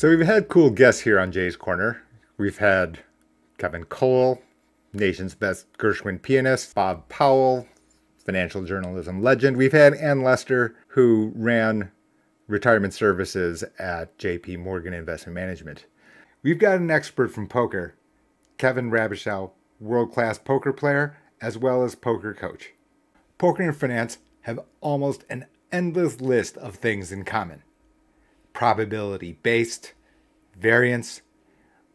So we've had cool guests here on Jae's Corner. We've had Kevin Cole, nation's best Gershwin pianist, Bob Powell, financial journalism legend. We've had Ann Lester, who ran retirement services at JP Morgan Investment Management. We've got an expert from poker, Kevin Rabichow, world class poker player as well as poker coach. Poker and finance have almost an endless list of things in common probability based, variance,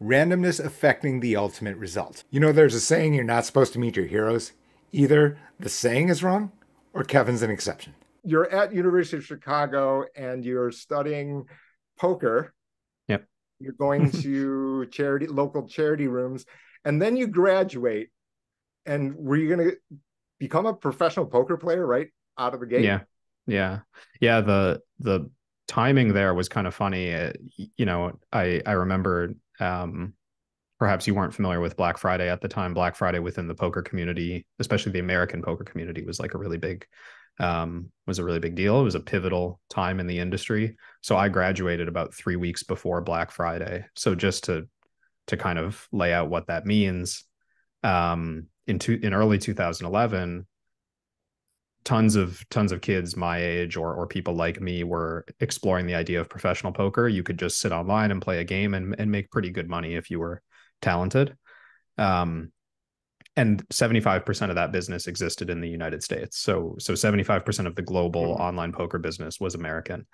randomness affecting the ultimate result. You know, there's a saying you're not supposed to meet your heroes. Either the saying is wrong or Kevin's an exception. You're at University of Chicago and you're studying poker. Yep. You're going to charity local charity rooms and then you graduate and were you going to become a professional poker player right out of the gate? Yeah. Yeah. Yeah, the the timing there was kind of funny. Uh, you know, I I remember um, perhaps you weren't familiar with Black Friday at the time. Black Friday within the poker community, especially the American poker community, was like a really big um, was a really big deal. It was a pivotal time in the industry. So I graduated about three weeks before Black Friday. So just to to kind of lay out what that means, um, in two, in early 2011, tons of tons of kids my age or or people like me were exploring the idea of professional poker. You could just sit online and play a game and and make pretty good money if you were talented. Um, and 75% of that business existed in the United States. So so 75% of the global mm-hmm. online poker business was American.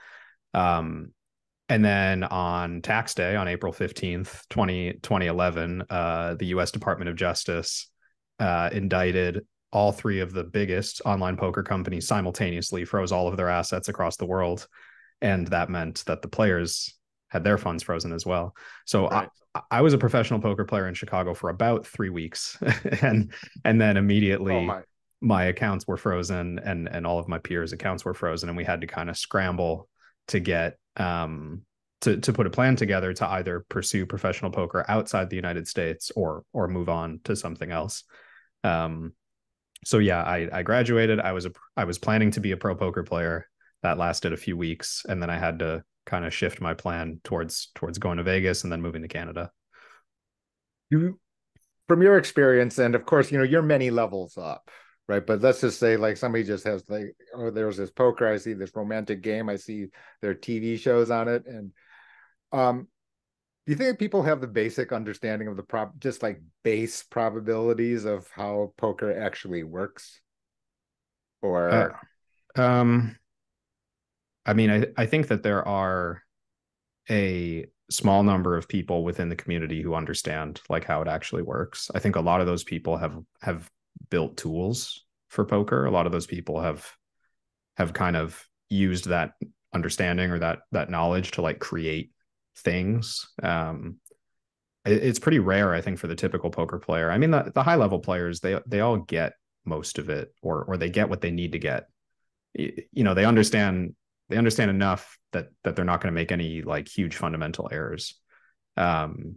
Um, and then on tax day on April 15th, 20, 2011, uh, the US Department of Justice uh, indicted all three of the biggest online poker companies simultaneously froze all of their assets across the world. And that meant that the players had their funds frozen as well. So right. I, I, was a professional poker player in chicago for about three weeks. And and then immediately oh my. my accounts were frozen and and all of my peers accounts were frozen. And we had to kind of scramble to get um to to put a plan together to either pursue professional poker outside the United States or or move on to something else. Um so yeah, I I graduated. I was a I was planning to be a pro poker player. That lasted a few weeks, and then I had to kind of shift my plan towards towards going to Vegas and then moving to Canada. You, from your experience, and of course, you know you're many levels up, right? But let's just say like somebody just has like, oh, there's this poker. I see this romantic game. I see their TV shows on it, and um, do you think people have the basic understanding of the prop just like base probabilities of how poker actually works? Or uh, um i mean i i think that there are a small number of people within the community who understand like how it actually works. I think a lot of those people have have built tools for poker. A lot of those people have have kind of used that understanding or that that knowledge to like create things. Um, it, it's pretty rare, I think, for the typical poker player. I mean, the, the high level players they they all get most of it, or or they get what they need to get. You know, they understand they understand enough that that they're not going to make any like huge fundamental errors. Um,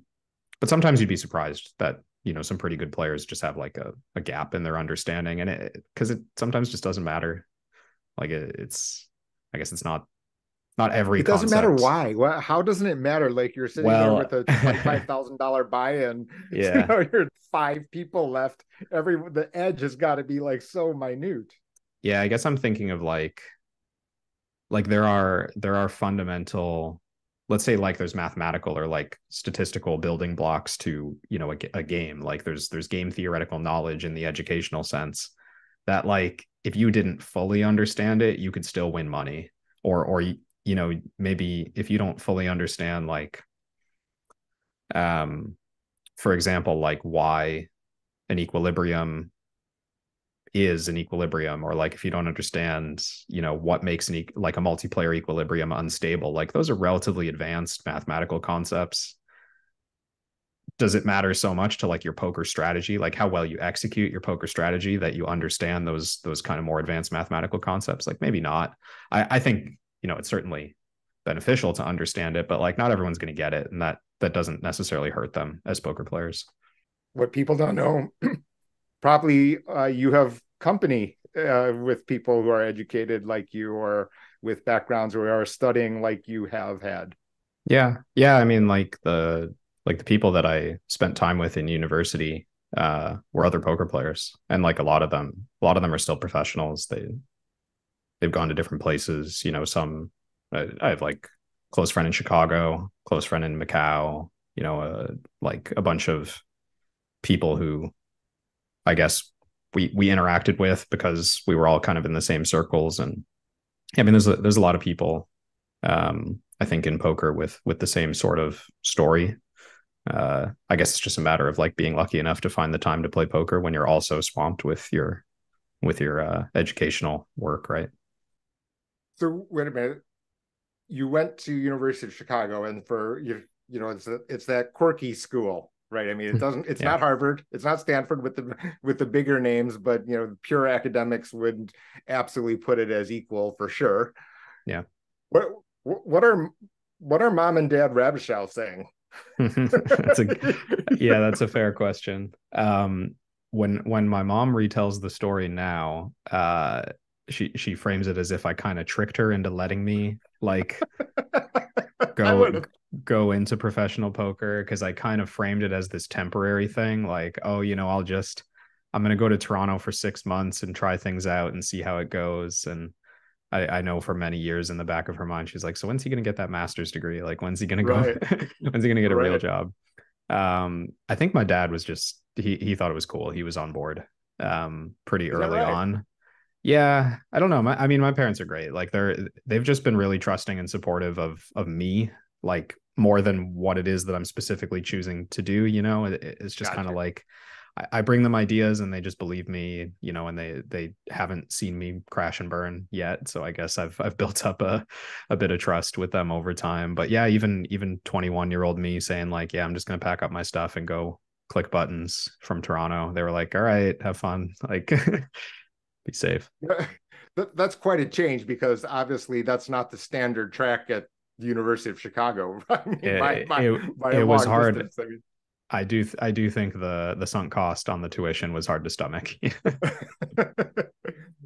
but sometimes you'd be surprised that you know some pretty good players just have like a, a gap in their understanding and it because it sometimes just doesn't matter like it, it's i guess it's not not every. It doesn't concept. matter why. Well, how doesn't it matter? Like you're sitting well, there with a twenty-five thousand dollar buy-in. Yeah, you know, you're five people left. Every the edge has got to be like so minute. Yeah, I guess I'm thinking of like, like there are there are fundamental, let's say like there's mathematical or like statistical building blocks to you know a, a game. Like there's there's game theoretical knowledge in the educational sense that like if you didn't fully understand it, you could still win money or or you know maybe if you don't fully understand like um for example like why an equilibrium is an equilibrium or like if you don't understand you know what makes an e- like a multiplayer equilibrium unstable like those are relatively advanced mathematical concepts. Does it matter so much to like your poker strategy like how well you execute your poker strategy that you understand those those kind of more advanced mathematical concepts? Like maybe not. I i think you know it's certainly beneficial to understand it but like not everyone's going to get it and that that doesn't necessarily hurt them as poker players what people don't know probably uh, you have company uh, with people who are educated like you or with backgrounds who are studying like you have had Yeah. Yeah. I mean, like the like the people that I spent time with in university uh were other poker players. And like a lot of them, a lot of them are still professionals. They they've gone to different places. You know, some I, have like close friend in Chicago, close friend in Macau, you know, uh, like a bunch of people who I guess we we interacted with because we were all kind of in the same circles and I mean there's a, there's a lot of people um, I think in poker with with the same sort of story. Uh, I guess it's just a matter of like being lucky enough to find the time to play poker when you're also swamped with your with your uh, educational work, right? So wait a minute. You went to University of Chicago, and for you, you know, it's a, it's that quirky school, right? I mean, it doesn't. It's yeah. not Harvard. It's not Stanford with the with the bigger names, but you know, pure academics would absolutely put it as equal for sure. Yeah. What what are what are mom and dad Rabichow saying? that's a, yeah, that's a fair question. Um, when when my mom retells the story now, uh, she she frames it as if I kind of tricked her into letting me like go go into professional poker because I kind of framed it as this temporary thing, like oh, you know, I'll just I'm gonna go to Toronto for six months and try things out and see how it goes and I, I know for many years in the back of her mind, she's like, so when's he going to get that master's degree? Like, when's he going right. to go? when's he going to get a right. real job? Um, I think my dad was just, he, he thought it was cool. He was on board um, pretty Is early right? on. Yeah. I don't know. My, I mean, my parents are great. Like they're, they've just been really trusting and supportive of, of me, like more than what it is that I'm specifically choosing to do. You know, it, it's just gotcha. kind of like, I, bring them ideas and they just believe me, you know, and they they haven't seen me crash and burn yet. So I guess I've I've built up a a bit of trust with them over time. But yeah, even even 21 year old me saying like, yeah, I'm just gonna pack up my stuff and go click buttons from Toronto. They were like, all right, have fun, like be safe. That's quite a change because obviously that's not the standard track at the University of Chicago. I mean, it, by, by, it, by it was hard. Distance, I mean. I do I do think the the sunk cost on the tuition was hard to stomach.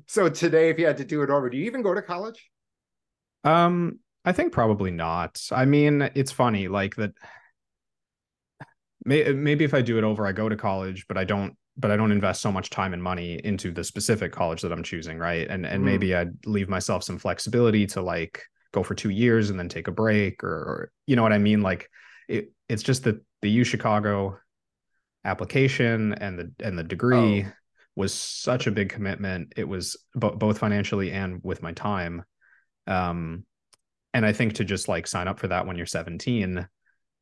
so today, if you had to do it over, do you even go to college? Um, I think probably not. I mean, it's funny, like that. May, maybe if I do it over, I go to college, but I don't. But I don't invest so much time and money into the specific college that I'm choosing, right? And and mm. maybe I'd leave myself some flexibility to like go for two years and then take a break, or, or you know what I mean? Like it, it's just that the U Chicago application and the and the degree oh. was such a big commitment. It was bo- both financially and with my time. Um, and I think to just like sign up for that when you're 17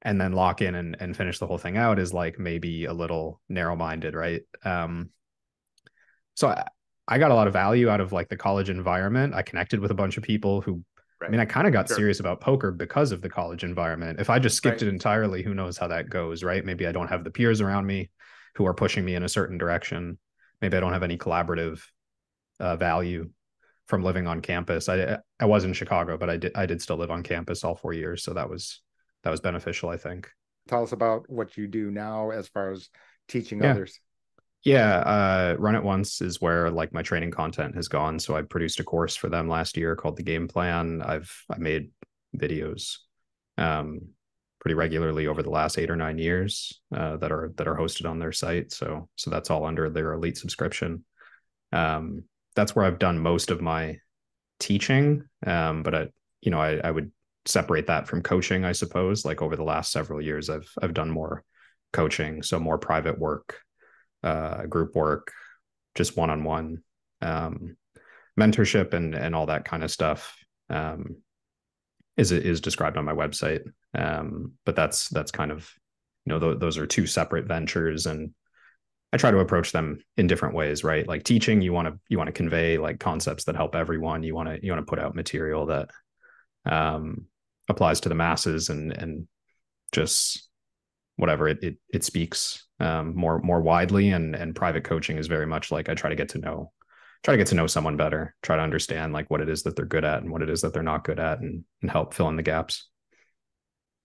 and then lock in and, and finish the whole thing out is like maybe a little narrow minded, right? Um, so I, I got a lot of value out of like the college environment. I connected with a bunch of people who Right. I mean, I kind of got sure. serious about poker because of the college environment. If I just skipped right. it entirely, who knows how that goes, right? Maybe I don't have the peers around me who are pushing me in a certain direction. Maybe I don't have any collaborative uh, value from living on campus. I I was in Chicago, but I did I did still live on campus all four years, so that was that was beneficial. I think. Tell us about what you do now as far as teaching yeah. others. Yeah, uh, Run It Once is where like my training content has gone. So I produced a course for them last year called the Game Plan. I've I made videos um, pretty regularly over the last eight or nine years uh, that are that are hosted on their site. So so that's all under their elite subscription. Um, that's where I've done most of my teaching. Um, but I you know I, I would separate that from coaching, I suppose. Like over the last several years, I've I've done more coaching, so more private work uh, group work, just one on one mentorship and and all that kind of stuff um, is is described on my website. Um, but that's that's kind of you know th- those are two separate ventures and I try to approach them in different ways, right? Like teaching, you want to you want to convey like concepts that help everyone. You want to you want to put out material that um, applies to the masses and and just whatever it it, it speaks um, more more widely. And and private coaching is very much like I try to get to know try to get to know someone better try to understand like what it is that they're good at and what it is that they're not good at and and help fill in the gaps.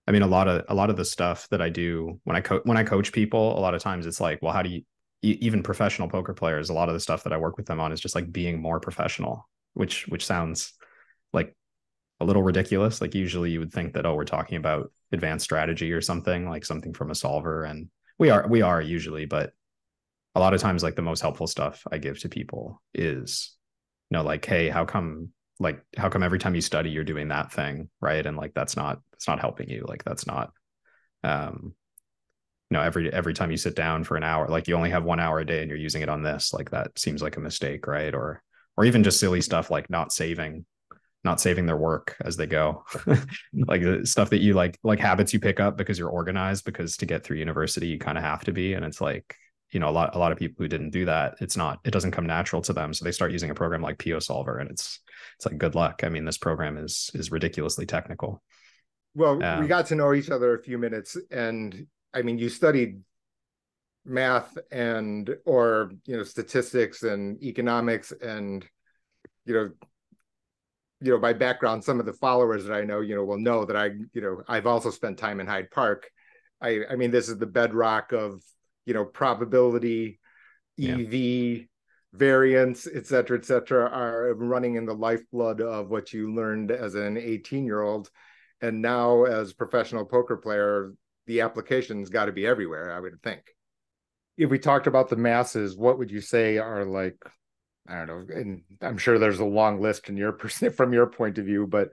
I mean a lot of a lot of the stuff that I do when I coach when I coach people a lot of times it's like well how do you even professional poker players a lot of the stuff that I work with them on is just like being more professional which which sounds like a little ridiculous. Like usually you would think that oh we're talking about advanced strategy or something like something from a solver, and we are we are usually, but a lot of times like the most helpful stuff I give to people is you know like hey how come like how come every time you study you're doing that thing right? And like that's not it's not helping you. Like that's not um you know every every time you sit down for an hour like you only have one hour a day and you're using it on this like that seems like a mistake right? Or or even just silly stuff like not saving not saving their work as they go. Like the stuff that you like like habits you pick up because you're organized because to get through university you kind of have to be. And it's like you know a lot a lot of people who didn't do that it's not it doesn't come natural to them. So they start using a program like PioSolver and it's it's like good luck. I mean this program is is ridiculously technical. Well um, we got to know each other a few minutes and i mean you studied math and or you know statistics and economics and you know you know by background some of the followers that i know you know will know that i you know i've also spent time in hyde park. I i mean this is the bedrock of you know probability ev yeah. variance et cetera et cetera are running in the lifeblood of what you learned as an 18 year old and now as professional poker player the application's got to be everywhere i would think. If we talked about the masses what would you say are like i don't know and i'm sure there's a long list in your from your point of view but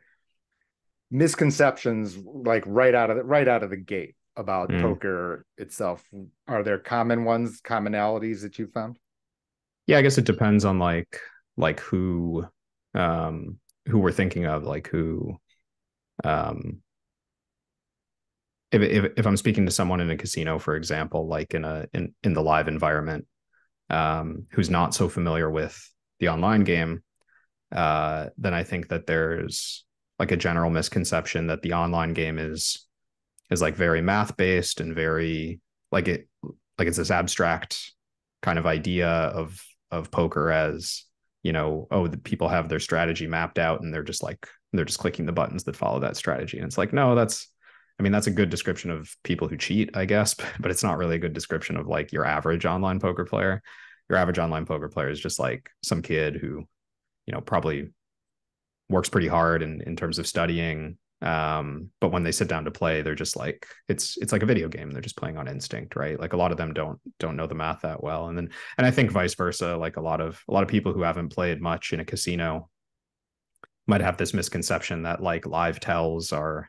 misconceptions like right out of the right out of the gate about mm. poker itself are there common ones commonalities that you found yeah i guess it depends on like like who um who we're thinking of like who um if, if if i'm speaking to someone in a casino for example like in a in in the live environment um who's not so familiar with the online game uh then i think that there's like a general misconception that the online game is is like very math based and very like it like it's this abstract kind of idea of of poker as you know oh the people have their strategy mapped out and they're just like they're just clicking the buttons that follow that strategy. And it's like no that's i mean that's a good description of people who cheat i guess but it's not really a good description of like your average online poker player. Your average online poker player is just like some kid who you know probably works pretty hard in, in terms of studying um but when they sit down to play they're just like it's it's like a video game. They're just playing on instinct right? Like a lot of them don't don't know the math that well. And then and i think vice versa like a lot of a lot of people who haven't played much in a casino might have this misconception that like live tells are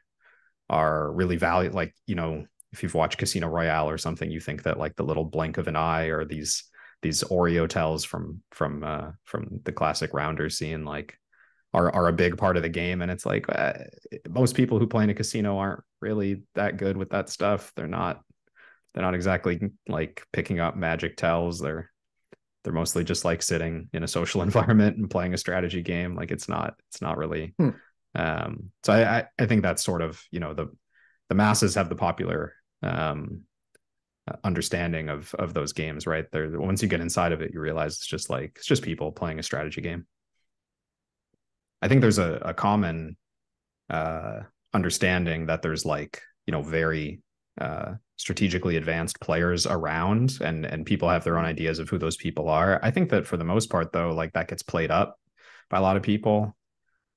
are really valuable like you know if you've watched casino royale or something you think that like the little blink of an eye or these these oreo tells from from uh from the classic rounder scene like are are a big part of the game. And it's like uh, most people who play in a casino aren't really that good with that stuff. They're not they're not exactly like picking up magic tells. They're they're mostly just like sitting in a social environment and playing a strategy game. Like it's not it's not really hmm. Um so I, I think that's sort of you know the the masses have the popular um understanding of of those games right there once you get inside of it you realize it's just like it's just people playing a strategy game I think there's a, a common uh, understanding that there's like you know very uh, strategically advanced players around, and and people have their own ideas of who those people are. I think that for the most part, though, like that gets played up by a lot of people.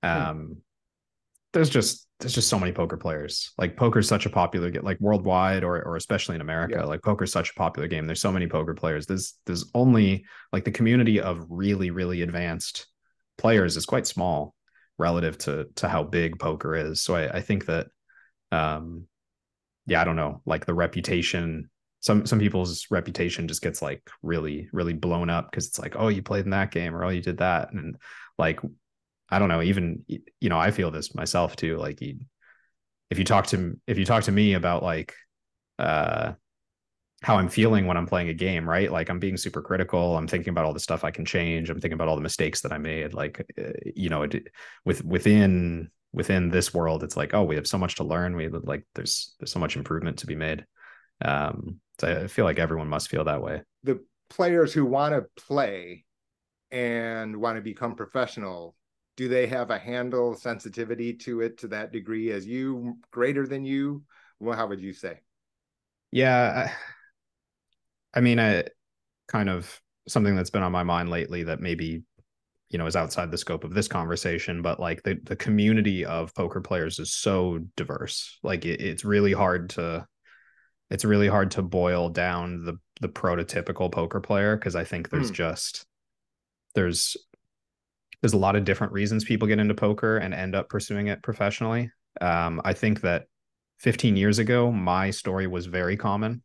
Hmm. Um, there's just there's just so many poker players. Like poker is such a popular game, like worldwide or or especially in America. Yeah. Like poker is such a popular game. There's so many poker players. There's there's only like the community of really really advanced players is quite small relative to to how big poker is. So I, I think that um yeah, I don't know, like the reputation some some people's reputation just gets like really really blown up because it's like oh you played in that game or oh you did that and like I don't know even you know I feel this myself too like if you talk to if you talk to me about like uh how I'm feeling when I'm playing a game, right? Like I'm being super critical. I'm thinking about all the stuff I can change. I'm thinking about all the mistakes that I made. Like, uh, you know, it, with within within this world, it's like, oh, we have so much to learn. We like there's there's so much improvement to be made. Um, so I feel like everyone must feel that way. The players who want to play and want to become professional, do they have a handle sensitivity to it to that degree as you, greater than you? Well, how would you say? Yeah. I I mean, I kind of something that's been on my mind lately that maybe you know is outside the scope of this conversation but like the the community of poker players is so diverse like it, it's really hard to it's really hard to boil down the the prototypical poker player because i think there's mm. just there's there's a lot of different reasons people get into poker and end up pursuing it professionally. Um, i think that 15 years ago my story was very common.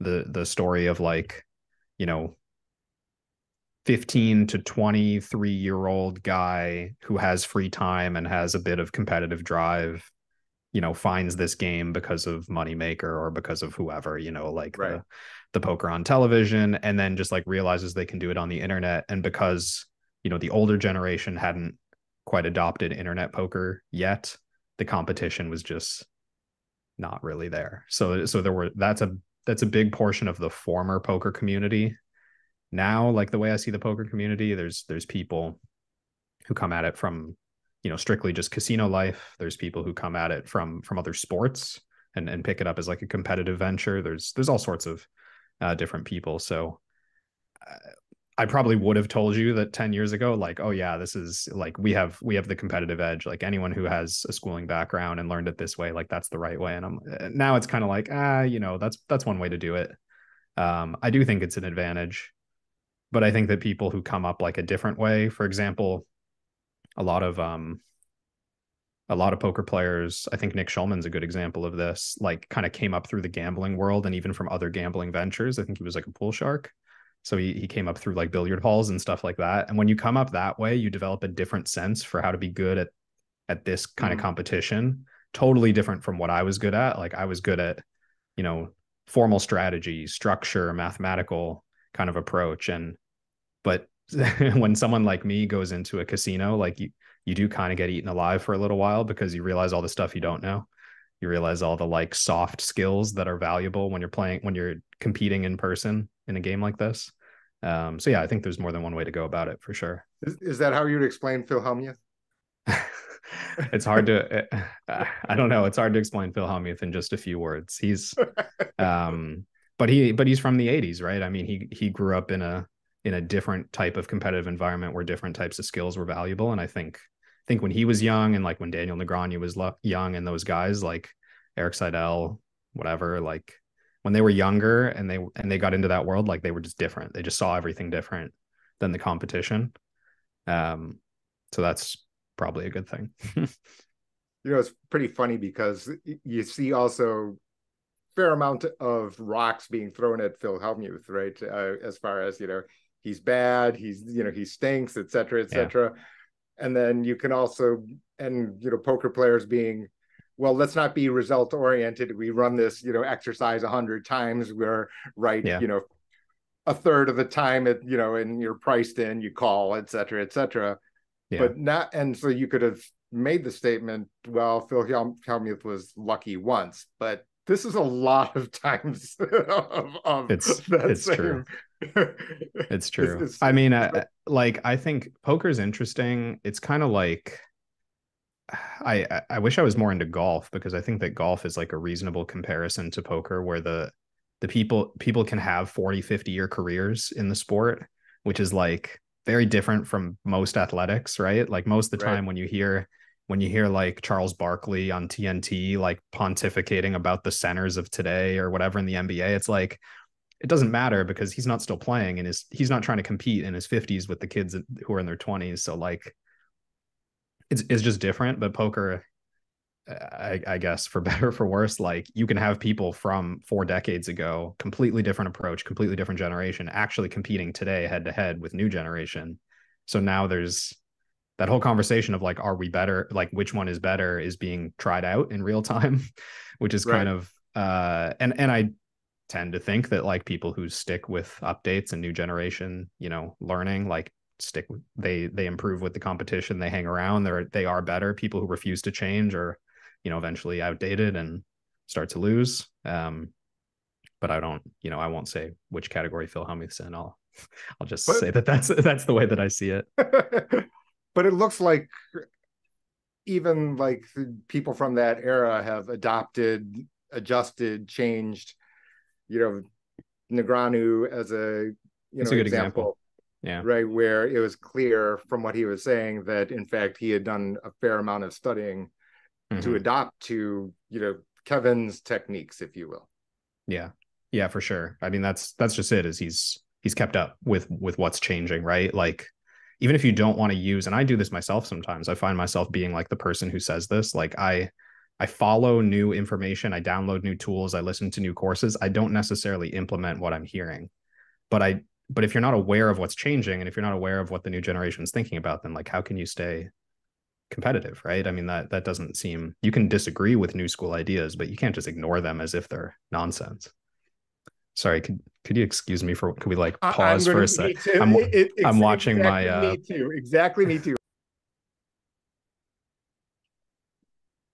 The the story of like you know 15 to 23 year old guy who has free time and has a bit of competitive drive you know finds this game because of moneymaker or because of whoever you know like right. the, the poker on television and then just like realizes they can do it on the internet. And because you know the older generation hadn't quite adopted internet poker yet the competition was just not really there. So so there were that's a that's a big portion of the former poker community. Now like the way i see the poker community there's there's people who come at it from you know strictly just casino life. There's people who come at it from from other sports and and pick it up as like a competitive venture. There's there's all sorts of uh, different people. So uh, I probably would have told you that 10 years ago, like, oh yeah, this is like we have we have the competitive edge. Like anyone who has a schooling background and learned it this way, like that's the right way. And I'm uh, now it's kind of like, ah, you know, that's that's one way to do it. Um, I do think it's an advantage but I think that people who come up like a different way, for example, a lot of um a lot of poker players, I think Nick Schulman's a good example of this, like kind of came up through the gambling world and even from other gambling ventures. I think he was like a pool shark. So he, he came up through like billiard halls and stuff like that. And when you come up that way, you develop a different sense for how to be good at at this kind mm-hmm. of competition. Totally different from what I was good at. Like I was good at, you know, formal strategy, structure, mathematical kind of approach. And but when someone like me goes into a casino, like you, you do kind of get eaten alive for a little while because you realize all the stuff you don't know. You realize all the like soft skills that are valuable when you're playing, when you're competing in person in a game like this. Um, so yeah, I think there's more than one way to go about it for sure. Is, is that how you'd explain Phil Hellmuth? it's hard to, uh, I don't know. It's hard to explain Phil Hellmuth in just a few words. He's, um, but he, but he's from the '80s, right? I mean, he he grew up in a in a different type of competitive environment where different types of skills were valuable. And I think I think when he was young and like when Daniel Negreanu was lo- young and those guys like Erik Seidel, whatever, like when they were younger and they and they got into that world, like they were just different. They just saw everything different than the competition. Um, so that's probably a good thing. you know, it's pretty funny because you see also fair amount of rocks being thrown at Phil Hellmuth, right? Uh, as far as you know, he's bad, he's you know he stinks, etc., etc. Yeah. And then you can also and you know poker players being well let's not be result oriented. We run this you know exercise a hundred times. We're right yeah. you know a third of the time it you know and you're priced in you call et cetera et cetera. Yeah. but not and so you could have made the statement well phil hellmuth was lucky once but this is a lot of times of, of it's it's true. it's true. it's, i mean I, like i think poker is interesting. It's kind of like I I wish I was more into golf because I think that golf is like a reasonable comparison to poker where the the people people can have 40 50 year careers in the sport which is like very different from most athletics right like most of the right. time when you hear when you hear like Charles Barkley on TNT like pontificating about the centers of today or whatever in the NBA, it's like it doesn't matter because he's not still playing and is he's not trying to compete in his 50s with the kids who are in their 20s. So like it's it's just different. But poker, I, I guess for better for worse, like you can have people from four decades ago, completely different approach, completely different generation, actually competing today head to head with new generation. So now there's that whole conversation of like are we better like which one is better is being tried out in real time which is right. kind of uh and and i tend to think that like people who stick with updates and new generation you know learning like stick they they improve with the competition they hang around they're they are better people who refuse to change are you know eventually outdated and start to lose um but i don't you know i won't say which category phil hellmuth's in i'll i'll just but, say that that's that's the way that i see it but it looks like even like people from that era have adopted, adjusted, changed. You know, Negreanu as a you That's know a good example. example. Yeah. Right. Where it was clear from what he was saying that in fact he had done a fair amount of studying mm-hmm. to adopt to, you know, Kevin's techniques, if you will. Yeah. Yeah, for sure. I mean, that's that's just it, is he's he's kept up with with what's changing, right? Like even if you don't want to use, and I do this myself sometimes, I find myself being like the person who says this. Like I I follow new information, I download new tools, I listen to new courses. I don't necessarily implement what I'm hearing. But I but if you're not aware of what's changing and if you're not aware of what the new generation is thinking about, then like how can you stay competitive, right? I mean that that doesn't seem you can disagree with new school ideas, but you can't just ignore them as if they're nonsense. Sorry, could could you excuse me for could we like pause for a sec? I'm, it, it, I'm watching exactly my uh me too. Exactly me too.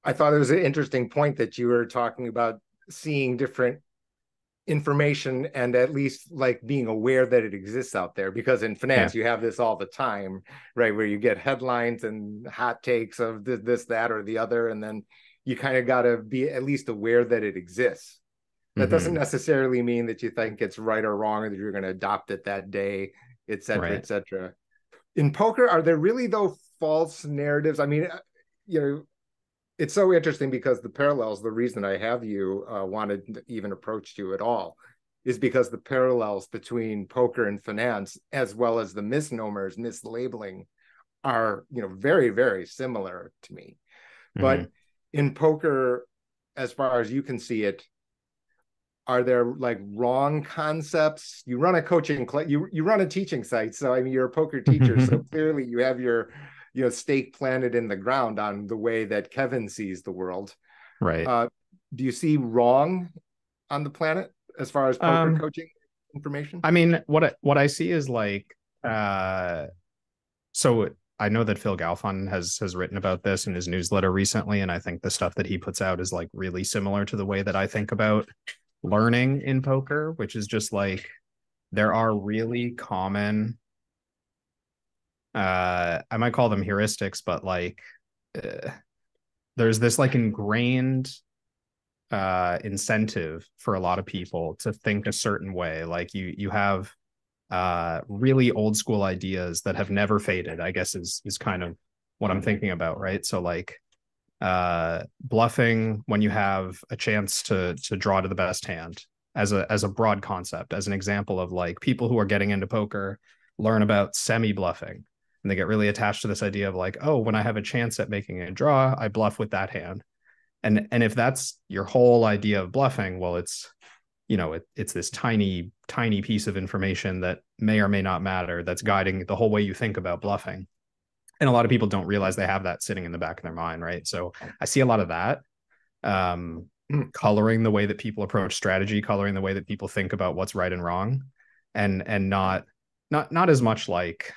I thought it was an interesting point that you were talking about seeing different information and at least like being aware that it exists out there because in finance yeah. you have this all the time right where you get headlines and hot takes of this, this that or the other and then you kind of got to be at least aware that it exists that mm-hmm. doesn't necessarily mean that you think it's right or wrong or that you're going to adopt it that day et cetera right. et cetera in poker are there really though false narratives i mean uh, you know it's so interesting because the parallels the reason i have you uh, wanted to even approach you at all is because the parallels between poker and finance as well as the misnomers mislabeling are you know very very similar to me mm-hmm. but in poker as far as you can see it are there like wrong concepts you run a coaching you you run a teaching site so i mean you're a poker teacher so clearly you have your you know stake planted in the ground on the way that Kevin sees the world. Right. Uh, do you see wrong on the planet as far as poker um, coaching information? I mean, what I, what I see is like, uh, so I know that Phil Galfond has has written about this in his newsletter recently, and I think the stuff that he puts out is like really similar to the way that I think about learning in poker, which is just like there are really common uh i might call them heuristics but like uh, there's this like ingrained uh incentive for a lot of people to think a certain way. Like you you have uh really old school ideas that have never faded i guess is is kind of what i'm thinking about right? So like uh bluffing when you have a chance to to draw to the best hand as a as a broad concept as an example of like people who are getting into poker learn about semi bluffing and they get really attached to this idea of like oh when i have a chance at making a draw i bluff with that hand. And and if that's your whole idea of bluffing well it's you know it, it's this tiny tiny piece of information that may or may not matter that's guiding the whole way you think about bluffing. And a lot of people don't realize they have that sitting in the back of their mind right? So i see a lot of that um, coloring the way that people approach strategy coloring the way that people think about what's right and wrong and and not not not as much like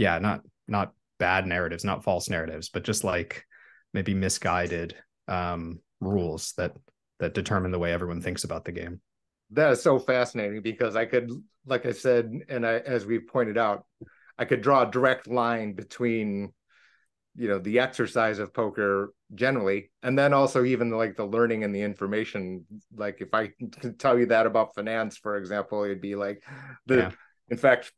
yeah, not not bad narratives, not false narratives, but just like maybe misguided um, rules that that determine the way everyone thinks about the game. That is so fascinating because I could, like I said, and I, as we pointed out, I could draw a direct line between, you know, the exercise of poker generally, and then also even like the learning and the information. Like if I could tell you that about finance, for example, it'd be like the, yeah. in fact,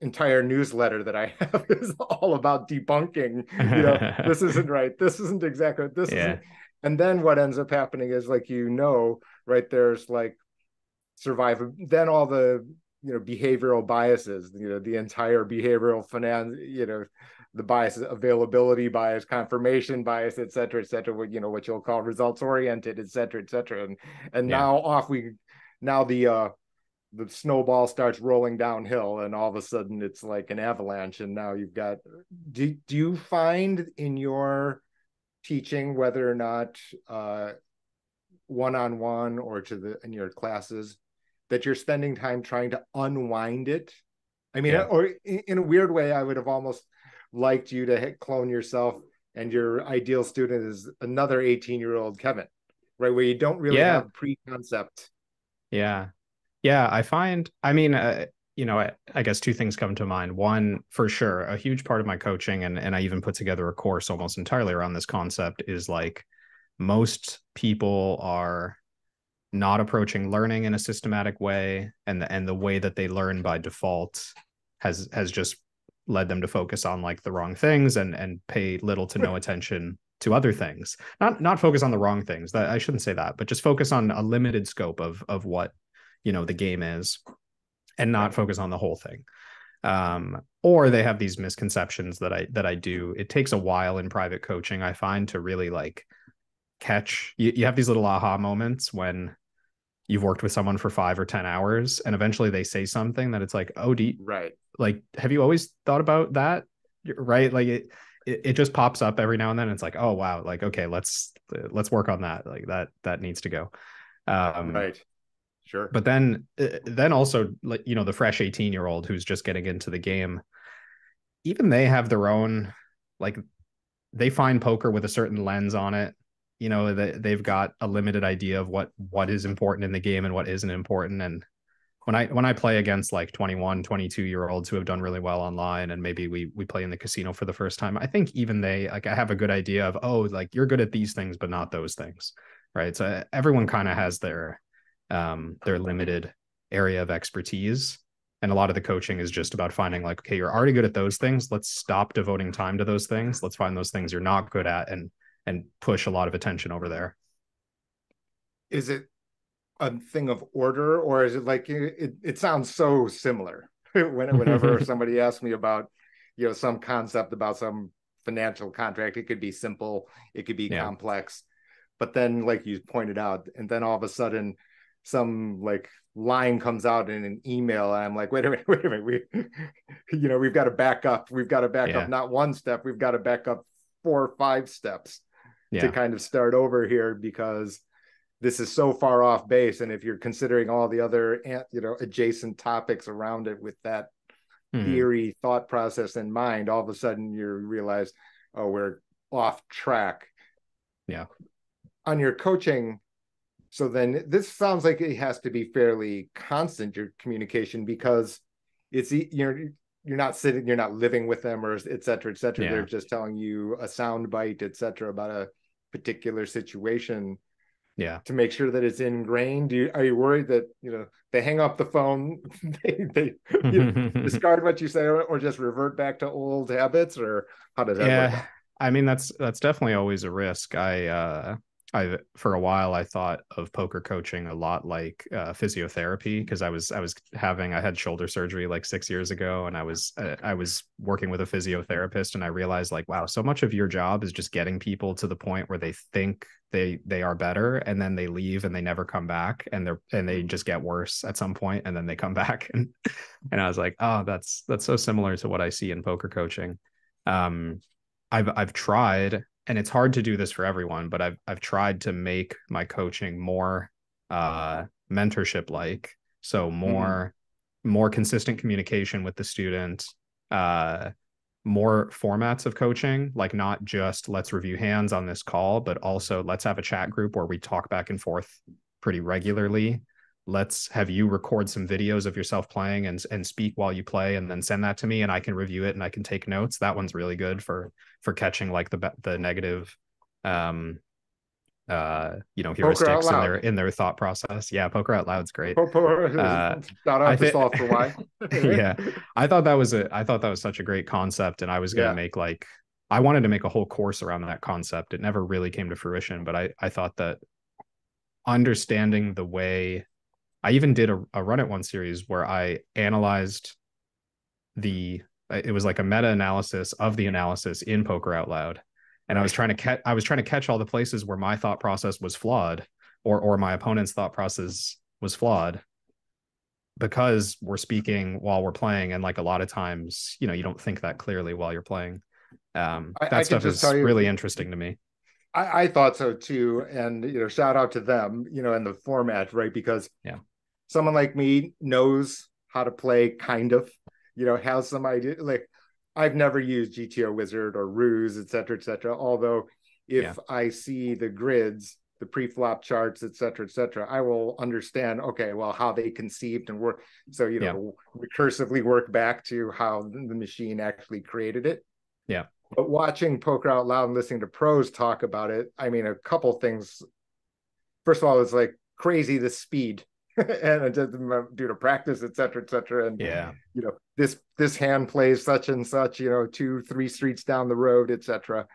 entire newsletter that I have is all about debunking. You know, this isn't right. This isn't exactly this. Yeah. Isn't. And then what ends up happening is like you know, right? There's like survival. Then all the you know behavioral biases. You know, the entire behavioral finance. You know, the biases, availability bias, confirmation bias, et cetera, et cetera. What you know, what you'll call results oriented, et cetera, et cetera. And and yeah. now off we now the uh the snowball starts rolling downhill and all of a sudden it's like an avalanche and now you've got do, do you find in your teaching whether or not uh, one-on-one or to the in your classes that you're spending time trying to unwind it i mean yeah. or in, a weird way i would have almost liked you to hit clone yourself and your ideal student is another 18 year old kevin right where you don't really yeah. have pre-concept yeah yeah, I find, I mean, uh, you know, I, I, guess two things come to mind. One, for sure, a huge part of my coaching, and, and I even put together a course almost entirely around this concept, is like most people are not approaching learning in a systematic way, and the, and the way that they learn by default has has just led them to focus on like the wrong things and and pay little to no attention to other things not not focus on the wrong things that i shouldn't say that but just focus on a limited scope of of what you know the game is and not focus on the whole thing. Um, or they have these misconceptions that i that i do. It takes a while in private coaching i find to really like catch. You, you have these little aha moments when you've worked with someone for five or ten hours and eventually they say something that it's like oh do you, right. Like have you always thought about that? Right? Like it, it it just pops up every now and then it's like oh wow. Like okay let's let's work on that. Like that that needs to go. Um right sure but then uh, then also like you know the fresh 18 year old who's just getting into the game even they have their own like they find poker with a certain lens on it you know they, they've got a limited idea of what what is important in the game and what isn't important and when I when I play against like 21, 22 year olds who have done really well online and maybe we we play in the casino for the first time, I think even they like I have a good idea of oh like you're good at these things but not those things. Right? So everyone kind of has their um their limited area of expertise. And a lot of the coaching is just about finding like okay you're already good at those things. Let's stop devoting time to those things. Let's find those things you're not good at and and push a lot of attention over there. Is it a thing of order or is it like it, it sounds so similar when, whenever somebody asks me about you know some concept about some financial contract it could be simple it could be yeah. complex. But then like you pointed out and then all of a sudden some like line comes out in an email and i'm like wait a minute wait a minute we you know we've got to back up we've got to back yeah. up not one step we've got to back up four or five steps yeah. to kind of start over here because this is so far off base and if you're considering all the other you know adjacent topics around it with that mm-hmm. theory thought process in mind all of a sudden you realize oh we're off track yeah on your coaching so then this sounds like it has to be fairly constant your communication because it's you're you're not sitting you're not living with them or et cetera et cetera. Yeah. they're just telling you a sound bite et cetera about a particular situation yeah. to make sure that it's ingrained. Do you, are you worried that you know they hang up the phone they, they you know, discard what you say or just revert back to old habits or how does that yeah. Work? i mean that's that's definitely always a risk. I uh I for a while I thought of poker coaching a lot like uh, physiotherapy because I was I was having I had shoulder surgery like six years ago and I was uh, I was working with a physiotherapist and I realized like wow so much of your job is just getting people to the point where they think they they are better and then they leave and they never come back and they're and they just get worse at some point and then they come back and and I was like oh that's that's so similar to what I see in poker coaching. Um, I've I've tried and it's hard to do this for everyone, but I've I've tried to make my coaching more uh, mentorship like, so mm-hmm. more mm-hmm. more consistent communication with the student, uh, more formats of coaching, like not just let's review hands on this call, but also let's have a chat group where we talk back and forth pretty regularly let's have you record some videos of yourself playing and and speak while you play and then send that to me and I can review it and I can take notes. That one's really good for for catching like the the negative um uh you know heuristics in their in their thought process. Yeah poker out loud's great. Uh, shout out th- why. Yeah. I thought that was a i thought that was such a great concept and i was going to yeah. make like i wanted to make a whole course around that concept. It never really came to fruition but i i thought that understanding the way I even did a, a run at one series where I analyzed the it was like a meta analysis of the analysis in poker out loud. And i was trying to catch i was trying to catch all the places where my thought process was flawed or or my opponent's thought process was flawed because we're speaking while we're playing. And like a lot of times you know you don't think that clearly while you're playing. Um that I, I stuff is you, really interesting to me. I, I thought so too. And you know shout out to them you know in the format right? Because yeah someone like me knows how to play kind of you know has some idea like i've never used gto wizard or ruse et cetera et cetera although if yeah. i see the grids the pre-flop charts et cetera et cetera i will understand okay well how they conceived and work so you know yeah. recursively work back to how the machine actually created it yeah but watching poker out loud and listening to pros talk about it i mean a couple things first of all it's like crazy the speed and just due to practice, et cetera, et cetera. And yeah, you know, this this hand plays such and such, you know, two, three streets down the road, et cetera.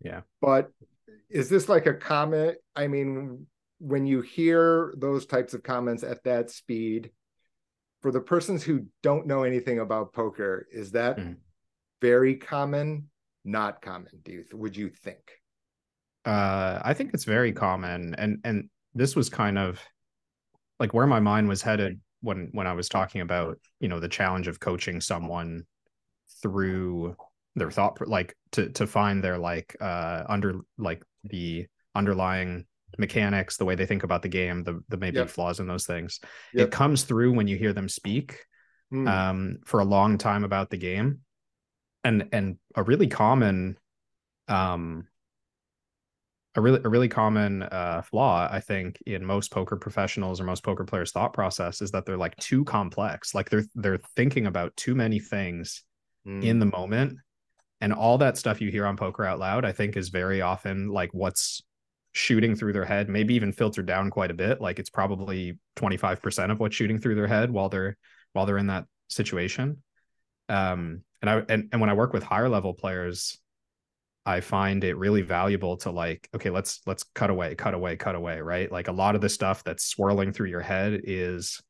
Yeah. But is this like a comment? I mean, when you hear those types of comments at that speed, for the persons who don't know anything about poker, is that mm. very common? Not common, do you would you think? Uh, I think it's very common, and and this was kind of like where my mind was headed when when I was talking about you know the challenge of coaching someone through their thought like to to find their like uh under like the underlying mechanics the way they think about the game the the maybe yep. flaws in those things yep. it comes through when you hear them speak mm. um for a long time about the game and and a really common um a really a really common uh, flaw i think in most poker professionals or most poker players thought process is that they're like too complex. Like they're they're thinking about too many things mm. in the moment. And all that stuff you hear on poker out loud i think is very often like what's shooting through their head maybe even filtered down quite a bit. Like it's probably 25% of what's shooting through their head while they're while they're in that situation. Um and i and, and when i work with higher level players I find it really valuable to like, okay, let's let's cut away, cut away, cut away, right? Like a lot of the stuff that's swirling through your head is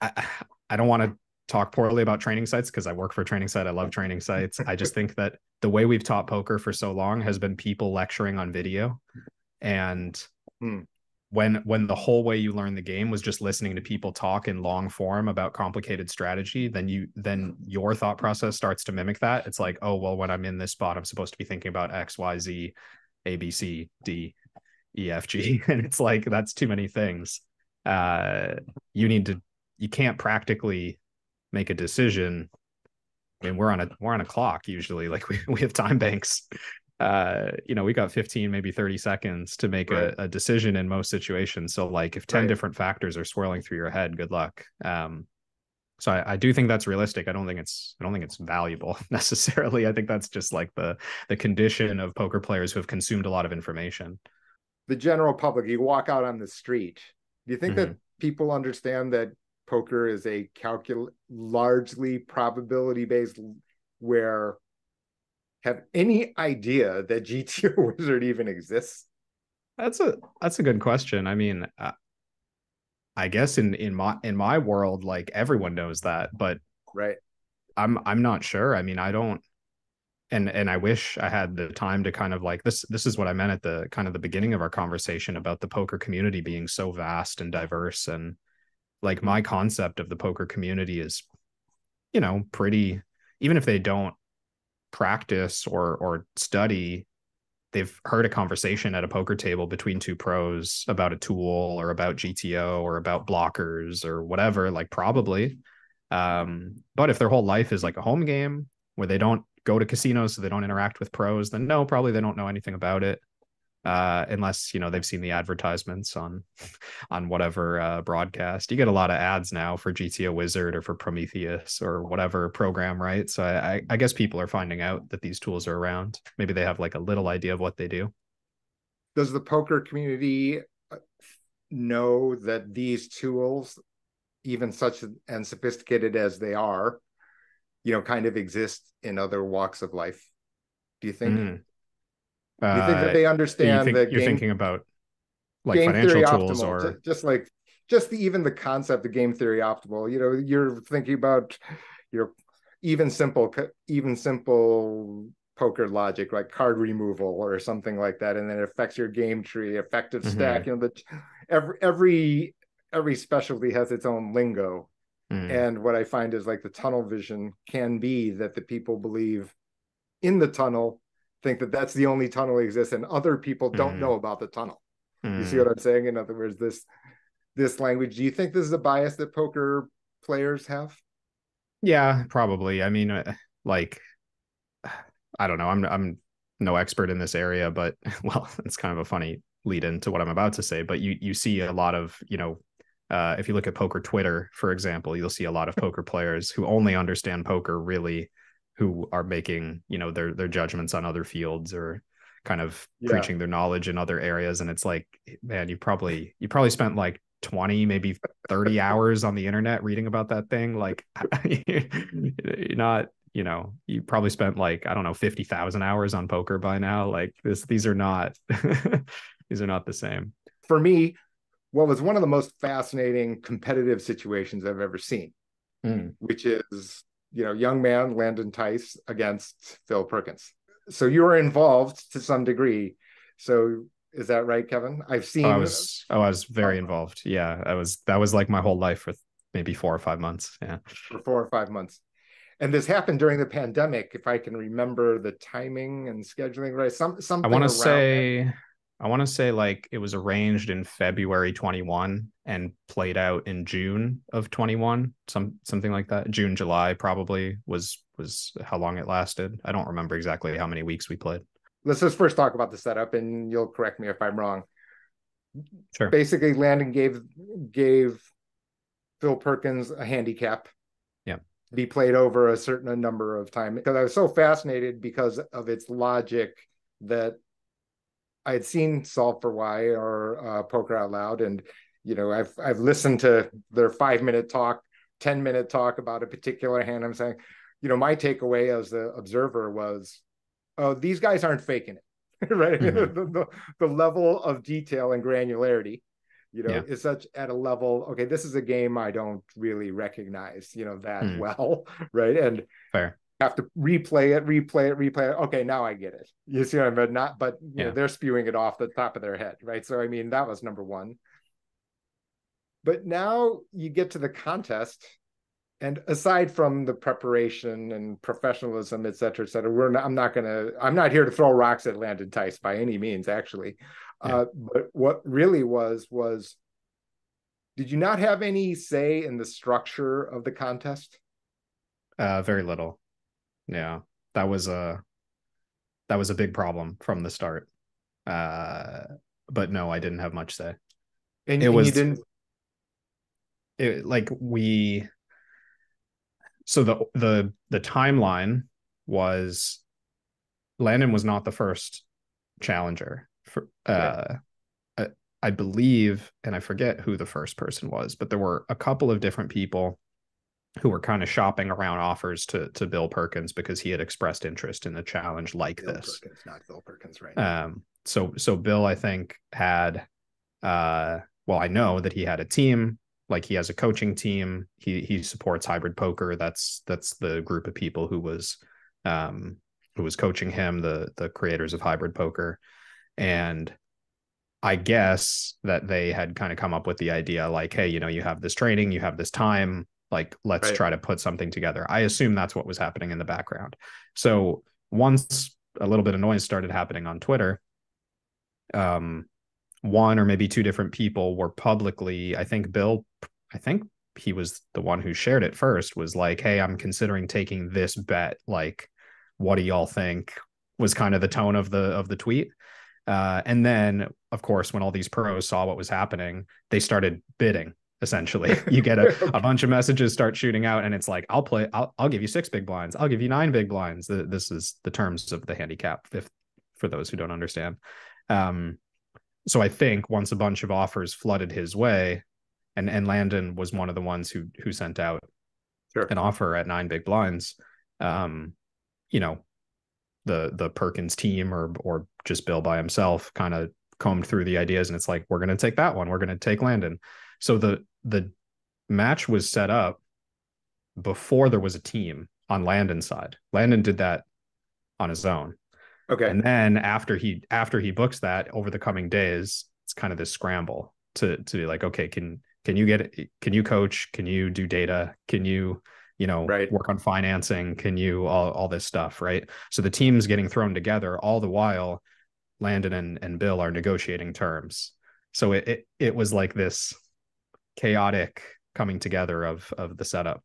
I, I don't want to talk poorly about training sites because I work for a training site. I love training sites. I just think that the way we've taught poker for so long has been people lecturing on video. And hmm when when the whole way you learn the game was just listening to people talk in long form about complicated strategy then you then your thought process starts to mimic that. It's like oh well when i'm in this spot i'm supposed to be thinking about x y z a b c d e f g and it's like that's too many things. Uh you need to you can't practically make a decision. I mean, we're on a we're on a clock usually. Like we, we have time banks uh you know we got 15 maybe 30 seconds to make right. a, a, decision in most situations so like if 10 right. different factors are swirling through your head good luck um so I, I, do think that's realistic i don't think it's i don't think it's valuable necessarily i think that's just like the the condition of poker players who have consumed a lot of information the general public you walk out on the street do you think mm-hmm. that people understand that poker is a calcul largely probability based where have any idea that GTO Wizard even exists? That's a that's a good question. I mean, uh, I guess in in my in my world, like everyone knows that, but right, I'm I'm not sure. I mean, I don't, and and I wish I had the time to kind of like this. This is what I meant at the kind of the beginning of our conversation about the poker community being so vast and diverse, and like my concept of the poker community is, you know, pretty. Even if they don't practice or or study they've heard a conversation at a poker table between two pros about a tool or about GTO or about blockers or whatever, like probably. Um, but if their whole life is like a home game where they don't go to casinos, so they don't interact with pros, then no, probably they don't know anything about it uh, unless you know they've seen the advertisements on on whatever uh, broadcast. You get a lot of ads now for GTO Wizard or for Prometheus or whatever program, right? So I, I guess people are finding out that these tools are around. Maybe they have like a little idea of what they do. Does the poker community uh, know that these tools, even such and sophisticated as they are, you know, kind of exist in other walks of life? Do you think? Mm you think that they understand think, that you're game, thinking about like financial tools optimal, or just like just the, even the concept of game theory optimal you know you're thinking about your even simple even simple poker logic like card removal or something like that and then it affects your game tree effective mm-hmm. stack you know the every every every specialty has its own lingo mm. and what i find is like the tunnel vision can be that the people believe in the tunnel think that that's the only tunnel that exists and other people don't mm. know about the tunnel mm. you see what mm. i'm saying in other words this this language do you think this is a bias that poker players have yeah probably i mean uh, like i don't know i'm i'm no expert in this area but well it's kind of a funny lead into what i'm about to say but you you see a lot of you know uh, if you look at poker twitter for example you'll see a lot of poker players who only understand poker really who are making you know their their judgments on other fields or kind of yeah. preaching their knowledge in other areas and it's like man you probably you probably spent like 20 maybe 30 hours on the internet reading about that thing like you're not you know you probably spent like i don't know 50,000 hours on poker by now like this these are not these are not the same for me what was one of the most fascinating competitive situations i've ever seen mm. which is you know young man landon tice against phil perkins so you were involved to some degree so is that right, Kevin? I've seen. Oh, I was. Oh, I was very involved. Yeah, I was. That was like my whole life for maybe four or five months. Yeah, for four or five months. And this happened during the pandemic, if I can remember the timing and scheduling right. Some something. I want to say. That. I want to say like it was arranged in February 21 and played out in June of 21, some something like that. June, July probably was was how long it lasted. I don't remember exactly how many weeks we played let's just first talk about the setup, and you'll correct me if I'm wrong. Sure. Basically, Landon gave gave Phil Perkins a handicap. Yeah. To be played over a certain number of time because I was so fascinated because of its logic that I had seen Solve for Why or uh, Poker Out Loud, and you know I've I've listened to their five minute talk, ten minute talk about a particular hand. I'm saying, you know, my takeaway as the observer was oh, these guys aren't faking it, right? Mm-hmm. the, the, the, level of detail and granularity, you know, yeah. is such at a level. Okay, this is a game I don't really recognize, you know, that mm. well, right? And fair have to replay it, replay it, replay it. Okay, now I get it. You see what I mean? Not, but you yeah. know, they're spewing it off the top of their head, right? So I mean, that was number one. But now you get to the contest, and aside from the preparation and professionalism, et cetera, et cetera, we're not, I'm not gonna I'm not here to throw rocks at Landon Tice by any means, actually. Yeah. Uh, but what really was was, did you not have any say in the structure of the contest? Uh, very little. Yeah, that was a that was a big problem from the start. Uh, but no, I didn't have much say. And, it and was, you didn't. It, like we so the the the timeline was Landon was not the first challenger for uh I, I believe and I forget who the first person was but there were a couple of different people who were kind of shopping around offers to to Bill Perkins because he had expressed interest in a challenge like Bill this. Perkins, not Bill Perkins, right? Um so so Bill I think had uh well I know that he had a team like he has a coaching team he he supports hybrid poker that's that's the group of people who was um who was coaching him the the creators of hybrid poker and i guess that they had kind of come up with the idea like hey you know you have this training you have this time like let's right. try to put something together. I assume that's what was happening in the background. So once a little bit of noise started happening on twitter um one or maybe two different people were publicly i think bill i think he was the one who shared it first was like hey i'm considering taking this bet. Like what do y'all think? was kind of the tone of the of the tweet. Uh, and then of course when all these pros saw what was happening they started bidding essentially you get a, a bunch of messages start shooting out and it's like i'll play I'll, I'll give you six big blinds i'll give you nine big blinds this is the terms of the handicap if for those who don't understand um so I think once a bunch of offers flooded his way, and and Landon was one of the ones who who sent out sure. an offer at nine big blinds. Um, you know, the the Perkins team or or just Bill by himself kind of combed through the ideas, and it's like we're going to take that one. We're going to take Landon. So the the match was set up before there was a team on Landon's side. Landon did that on his own. Okay. And then after he after he books that over the coming days, it's kind of this scramble to to be like, okay, can can you get can you coach? Can you do data? Can you you know right. work on financing? Can you all all this stuff, right? So the team's getting thrown together all the while Landon and, and Bill are negotiating terms. So it, it it was like this chaotic coming together of of the setup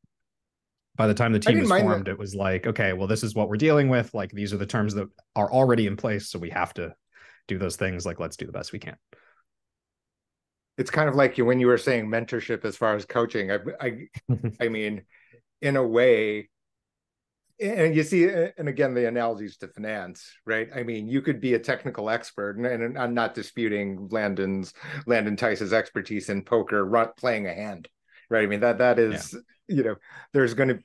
by the time the team was formed, that. it was like, okay, well, this is what we're dealing with. Like these are the terms that are already in place, so we have to do those things. Like let's do the best we can. It's kind of like when you were saying mentorship as far as coaching. I, I, I mean, in a way, and you see and again the analogies to finance right i mean you could be a technical expert and, i'm not disputing landon's landon tice's expertise in poker playing a hand right i mean that that is yeah. you know there's going to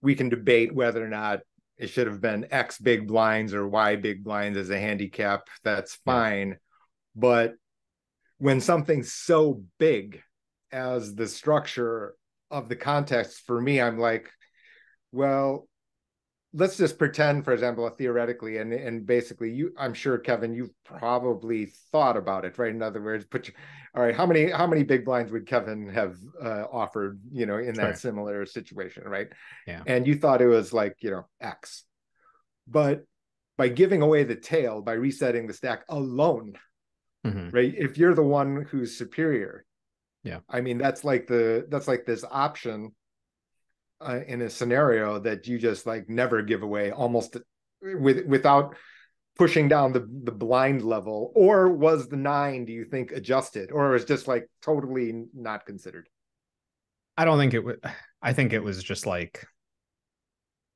we can debate whether or not it should have been x big blinds or y big blinds as a handicap that's fine yeah. but when something's so big as the structure of the context for me i'm like well let's just pretend for example theoretically and and basically you i'm sure kevin you've probably thought about it right? In other words put your, all right how many how many big blinds would kevin have uh, offered you know in that right. similar situation right? Yeah. And you thought it was like you know x. But by giving away the tail by resetting the stack alone mm-hmm. right if you're the one who's superior yeah. I mean that's like the that's like this option uh, in a scenario that you just like never give away almost with without pushing down the the blind level or was the 9 do you think adjusted or was just like totally not considered i don't think it would i think it was just like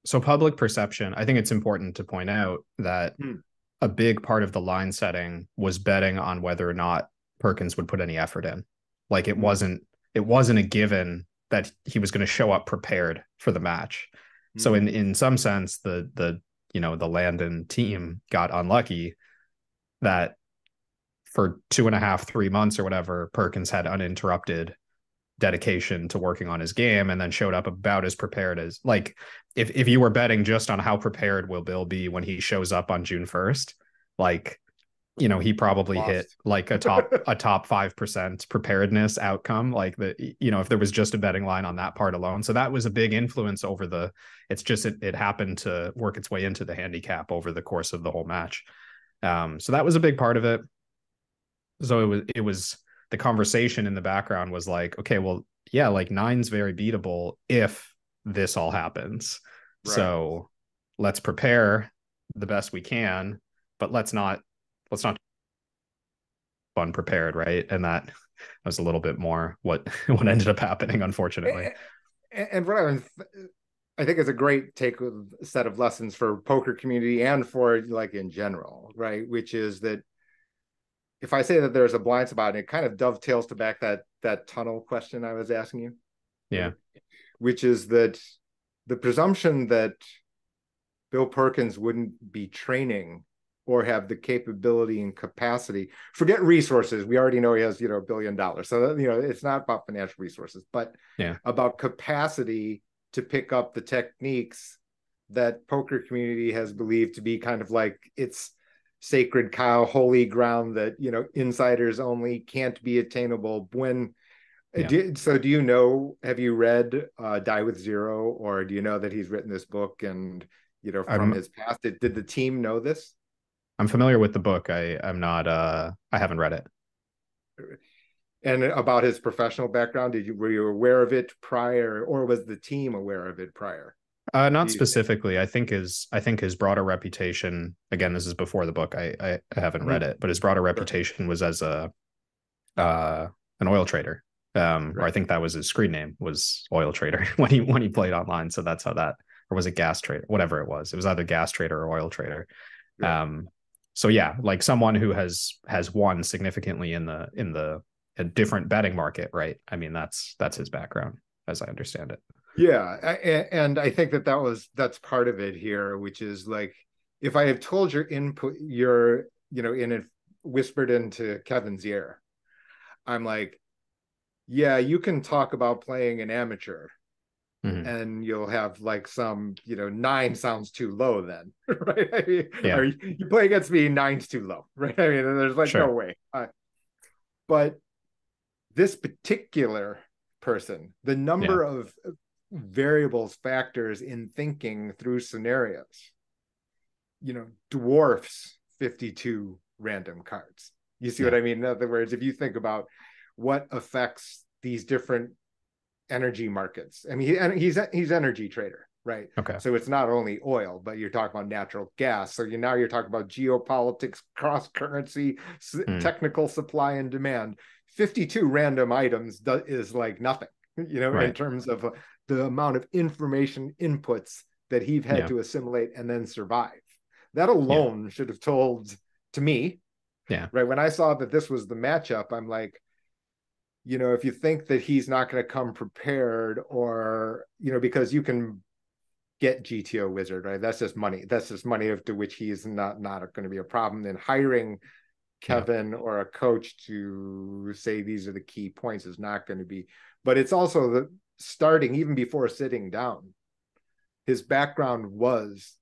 so public perception i think it's important to point out that hmm. a big part of the line setting was betting on whether or not perkins would put any effort in like it hmm. wasn't it wasn't a given that he was going to show up prepared for the match. Mm-hmm. So in in some sense, the the you know the Landon team got unlucky that for two and a half, three months or whatever, Perkins had uninterrupted dedication to working on his game and then showed up about as prepared as like if if you were betting just on how prepared will Bill be when he shows up on June 1st, like you know he probably Lost. hit like a top a top 5% preparedness outcome like the you know if there was just a betting line on that part alone so that was a big influence over the it's just it, it happened to work its way into the handicap over the course of the whole match um so that was a big part of it so it was it was the conversation in the background was like okay well yeah like nine's very beatable if this all happens right. so let's prepare the best we can but let's not let's not unprepared, right? And that was a little bit more what what ended up happening, unfortunately. And, and what I, I think is a great take set of lessons for poker community and for like in general, right? Which is that if I say that there's a blind spot, and it kind of dovetails to back that that tunnel question I was asking you. Yeah. Which is that the presumption that Bill Perkins wouldn't be training or have the capability and capacity. Forget resources. We already know he has, you know, a billion dollars. So, you know, it's not about financial resources, but yeah. about capacity to pick up the techniques that poker community has believed to be kind of like its sacred cow, holy ground that, you know, insiders only can't be attainable when yeah. do, so do you know have you read uh, die with zero or do you know that he's written this book and you know from I'm, his past did, did the team know this I'm familiar with the book. I I'm not uh I haven't read it. And about his professional background, did you were you aware of it prior, or was the team aware of it prior? Uh, not specifically. I think his I think his broader reputation. Again, this is before the book. I I, I haven't mm-hmm. read it, but his broader reputation was as a uh an oil trader. Um, right. or I think that was his screen name was oil trader when he when he played online. So that's how that, or was it gas trader? Whatever it was, it was either gas trader or oil trader. Right. Um, so yeah, like someone who has has won significantly in the in the a different betting market, right? I mean, that's that's his background, as I understand it. Yeah, and I think that that was that's part of it here, which is like if I have told your input, your you know, in it whispered into Kevin's ear, I'm like, yeah, you can talk about playing an amateur, Mm-hmm. and you'll have like some you know nine sounds too low then right I mean, yeah. you, play against me nine's too low right i mean there's like sure. no way uh, but this particular person the number yeah. of variables factors in thinking through scenarios you know dwarfs 52 random cards you see yeah. what i mean in other words if you think about what affects these different energy markets. I mean, he, he's he's energy trader, right? Okay. So it's not only oil, but you're talking about natural gas. So you now you're talking about geopolitics, cross currency, mm. technical supply and demand. Fifty-two random items do, is like nothing, you know, right. in terms of uh, the amount of information inputs that he had Yeah. to assimilate and then survive. That alone should have told to me. Yeah. Right. When I saw that this was the matchup, I'm like, you know, if you think that he's not going to come prepared or, you know, because you can get GTO wizard, right? That's just money. That's just money of to which he is not not going to be a problem. Then hiring Yeah. Kevin or a coach to say these are the key points is not going to be. But it's also the starting even before sitting down. His background was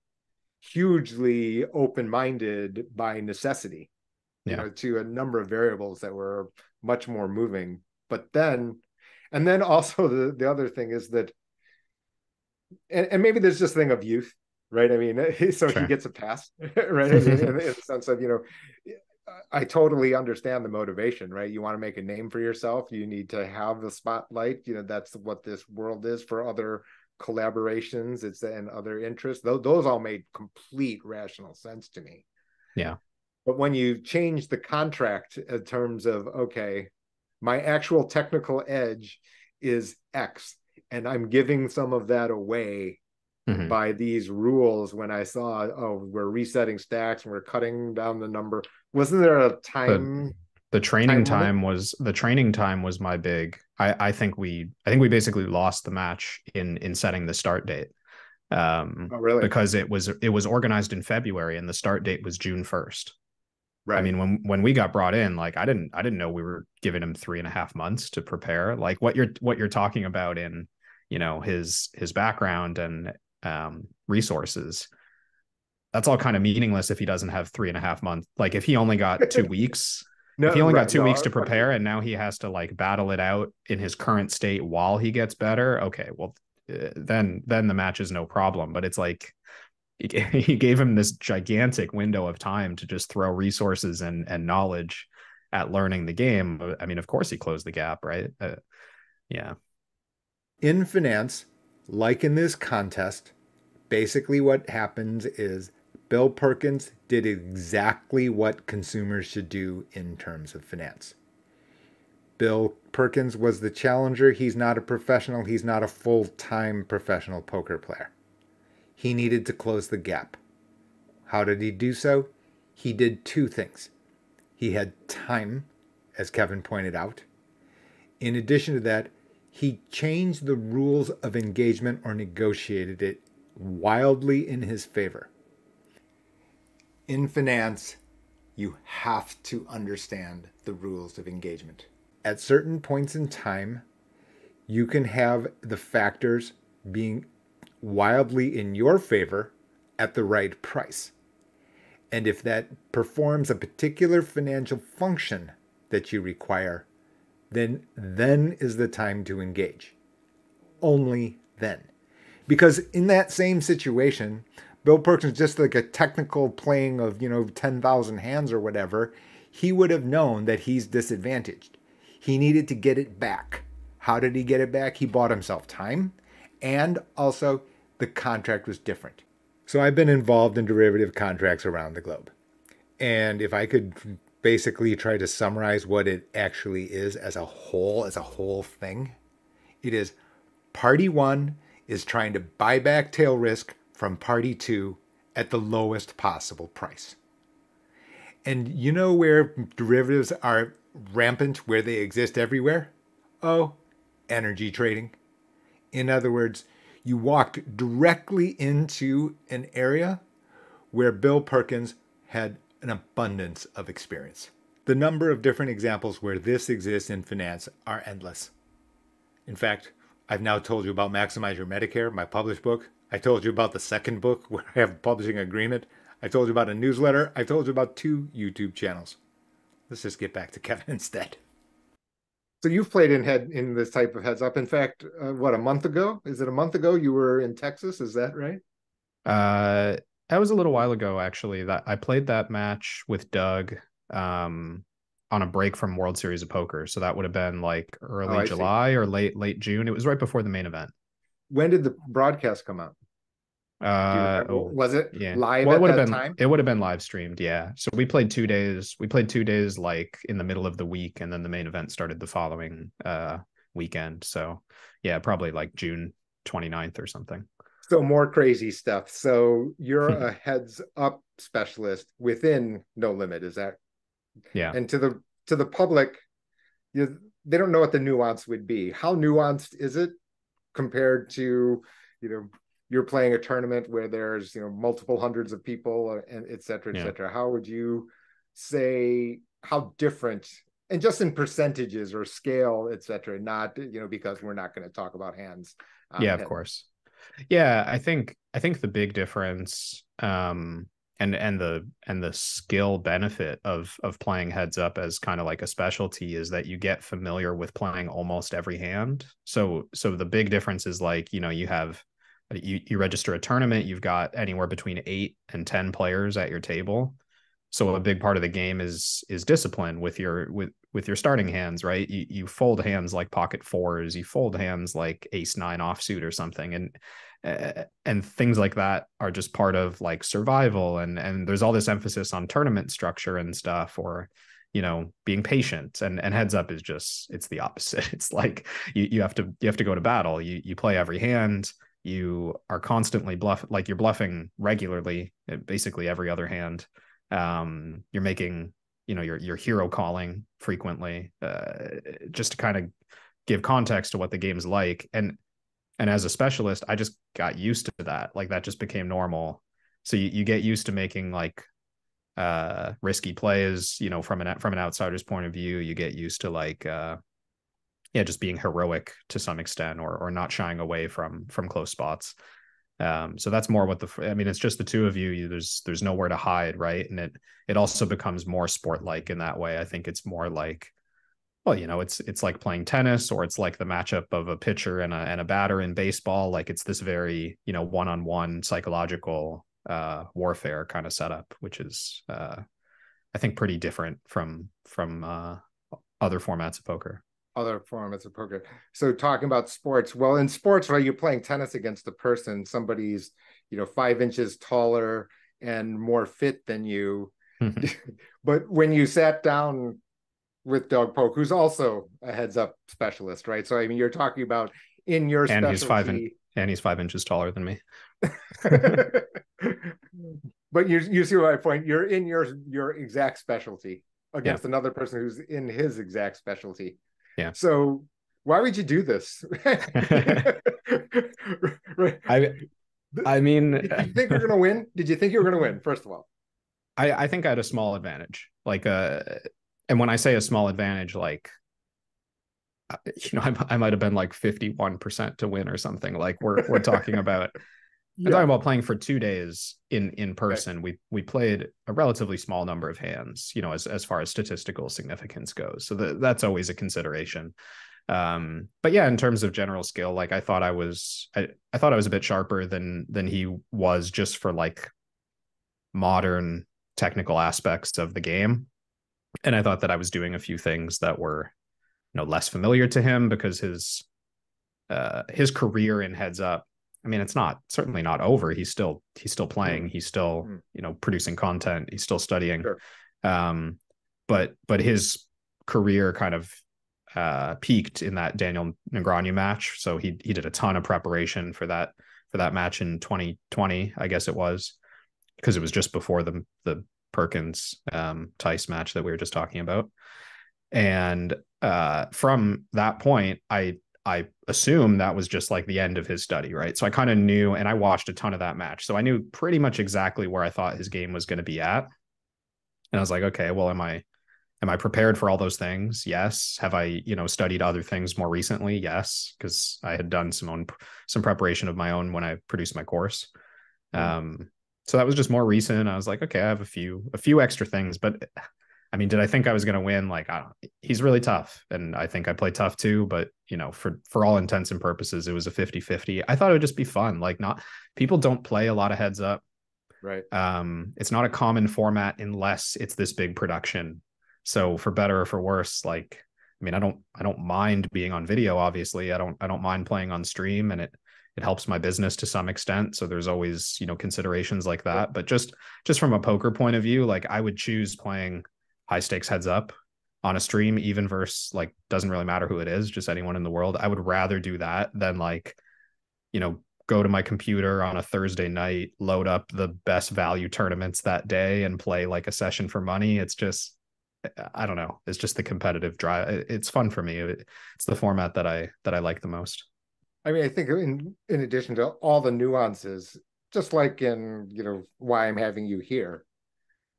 hugely open-minded by necessity. You know, to a number of variables that were much more moving. But then, and then also the the other thing is that and, and maybe there's just a thing of youth, right? I mean, so Sure. he gets a pass, right? I mean, in, in the sense of, you know, I totally understand the motivation, right? You want to make a name for yourself. You need to have the spotlight. You know, that's what this world is for other collaborations. It's and other interests. Those, those all made complete rational sense to me. Yeah. But when you change the contract in terms of, okay, my actual technical edge is X, and I'm giving some of that away Mhm. by these rules when I saw, oh, we're resetting stacks and we're cutting down the number. Wasn't there a time? the training time time was the training time was my big I, I think we I think we basically lost the match in in setting the start date. Um oh, really? because it was it was organized in February and the start date was June 1st. Right. I mean, when when we got brought in, like I didn't I didn't know we were giving him three and a half months to prepare. Like what you're what you're talking about in, you know, his his background and um resources. That's all kind of meaningless if he doesn't have three and a half months. Like if he only got two weeks, no, if he only right, got two no, weeks to prepare and now he has to like battle it out in his current state while he gets better okay well uh, then then the match is no problem but it's like he gave him this gigantic window of time to just throw resources and and knowledge at learning the game i mean of course he closed the gap right uh, yeah in finance, like in this contest, basically what happens is Bill Perkins did exactly what consumers should do in terms of finance. Bill Perkins was the challenger. He's not a professional, he's not a full time professional poker player. He needed to close the gap. How did he do so? He did two things. He had time, as Kevin pointed out. In addition to that, he changed the rules of engagement or negotiated it wildly in his favor. In finance, you have to understand the rules of engagement. At certain points in time, you can have the factors being wildly in your favor at the right price. And if that performs a particular financial function that you require, then then is the time to engage. Only then. Because in that same situation, Bill Perkins just like a technical playing of, you know, 10,000 hands or whatever, he would have known that he's disadvantaged. He needed to get it back. How did he get it back? He bought himself time and also the contract was different. So I've been involved in derivative contracts around the globe. And if I could basically try to summarize what it actually is as a whole, as a whole thing, it is party one is trying to buy back tail risk from party two at the lowest possible price. And you know where derivatives are rampant, where they exist everywhere? Oh, energy trading. In other words, you walked directly into an area where Bill Perkins had an abundance of experience. The number of different examples where this exists in finance are endless. In fact, I've now told you about Maximize Your Medicare, my published book. I told you about the second book where I have a publishing agreement. I told you about a newsletter. I told you about two YouTube channels. Let's just get back to Kevin instead. So you've played in head in this type of heads up. In fact, uh, what a month ago? Is it a month ago you were in Texas? Is that right? uh that was a little while ago actually that i played that match with doug um on a break from world series of poker so that would have been like early Oh, I see. july or late late june it was right before the main event When did the broadcast come out? Uh oh, was it yeah live well, it at would have that been time? it would have been live streamed yeah so we played two days we played two days like in the middle of the week and then the main event started the following uh weekend so yeah probably like june 29th or something So more crazy stuff. So you're a heads up specialist within No Limit, is that? Yeah. And to the to the public, you they don't know what the nuance would be. How nuanced is it compared to, you know, you're playing a tournament where there's you know multiple hundreds of people and et cetera, et yeah. cetera. How would you say how different and just in percentages or scale, et cetera, not you know because we're not going to talk about hands. Um, yeah, of and, course. Yeah, I think I think the big difference um and and the and the skill benefit of of playing heads up as kind of like a specialty is that you get familiar with playing almost every hand. So so the big difference is like, you know, you have you you register a tournament, you've got anywhere between 8 and 10 players at your table. So a big part of the game is is discipline with your with with your starting hands right? You, you fold hands like pocket fours you fold hands like ace nine offsuit or something. And and things like that are just part of like survival. And and there's all this emphasis on tournament structure and stuff or you know being patient. And and heads up is just it's the opposite. It's like you you have to you have to go to battle. You you play every hand you are constantly bluff like you're bluffing regularly basically every other hand. Um, you're making you know your your hero calling frequently uh, just to kind of give context to what the game's like. And and as a specialist i just got used to that. Like that just became normal. So you, you get used to making like uh risky plays you know from an from an outsider's point of view. You get used to like uh yeah just being heroic to some extent or or not shying away from from close spots um, so that's more what the I mean, it's just the two of you. you. There's there's nowhere to hide, right? And it it also becomes more sport like in that way. I think it's more like, well, you know, it's it's like playing tennis, or it's like the matchup of a pitcher and a and a batter in baseball. Like it's this very you know one on one psychological uh, warfare kind of setup, which is uh, I think pretty different from from uh, other formats of poker other formats of poker. So talking about sports, well, in sports, right, you're playing tennis against a person, somebody's, you know, five inches taller and more fit than you. Mm-hmm. but when you sat down with Doug Polk, who's also a heads up specialist, right? So I mean, you're talking about in your and specialty... he's five in, and he's five inches taller than me. but you you see my point. You're in your your exact specialty against yeah. another person who's in his exact specialty. Yeah. So why would you do this? I I mean Did you think you're gonna win? Did you think you were gonna win, first of all? I, I think I had a small advantage. Like uh and when I say a small advantage, like uh, you know, I, I might have been like 51% to win or something. Like we're we're talking about yeah. I'm talking about playing for two days in in person. We we played a relatively small number of hands, you know, as as far as statistical significance goes. So the, that's always a consideration. Um, but yeah, in terms of general skill, like I thought I was, I, I thought I was a bit sharper than than he was just for like modern technical aspects of the game. And I thought that I was doing a few things that were, you know, less familiar to him because his uh his career in heads up I mean, it's not certainly not over. He's still he's still playing. Mm. He's still mm. you know producing content. He's still studying. Sure. Um, but but his career kind of uh, peaked in that Daniel Negreanu match. So he he did a ton of preparation for that for that match in 2020, I guess it was, because it was just before the the Perkins um, Tice match that we were just talking about. And uh, from that point, I I assume that was just like the end of his study, right? So I kind of knew, and I watched a ton of that match. So I knew pretty much exactly where I thought his game was going to be at. And I was like, okay, well, am I am I prepared for all those things? Yes. Have I, you know, studied other things more recently? Yes, because I had done some own some preparation of my own when I produced my course. Mm-hmm. Um, so that was just more recent. I was like, okay, I have a few a few extra things, but I mean, did I think I was going to win? Like, he's really tough. And I think I play tough too. But, you know, for, for all intents and purposes, it was a 50 50. I thought it would just be fun. Like, not people don't play a lot of heads up. Right. Um, it's not a common format unless it's this big production. So for better or for worse, like, I mean, I don't, I don't mind being on video. Obviously, I don't, I don't mind playing on stream, and it, it helps my business to some extent. So there's always, you know, considerations like that. But just, just from a poker point of view, like I would choose playing high stakes heads up on a stream, even versus like doesn't really matter who it is, just anyone in the world. I would rather do that than like, you know, go to my computer on a Thursday night, load up the best value tournaments that day and play like a session for money. It's just I don't know. It's just the competitive drive. It's fun for me. It's the format that I that I like the most. I mean, I think in in addition to all the nuances, just like in you know why I'm having you here,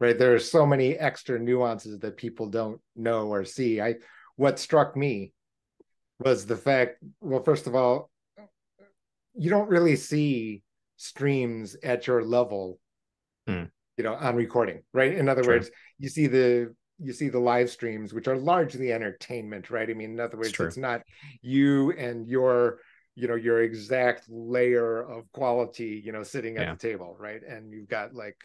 right? There are so many extra nuances that people don't know or see. I what struck me was the fact. Well, first of all, you don't really see streams at your level, hmm. you know, on recording, right? In other True. words, you see the you see the live streams, which are largely entertainment, right? I mean, in other words, it's, it's not you and your you know your exact layer of quality you know sitting at yeah. the table right and you've got like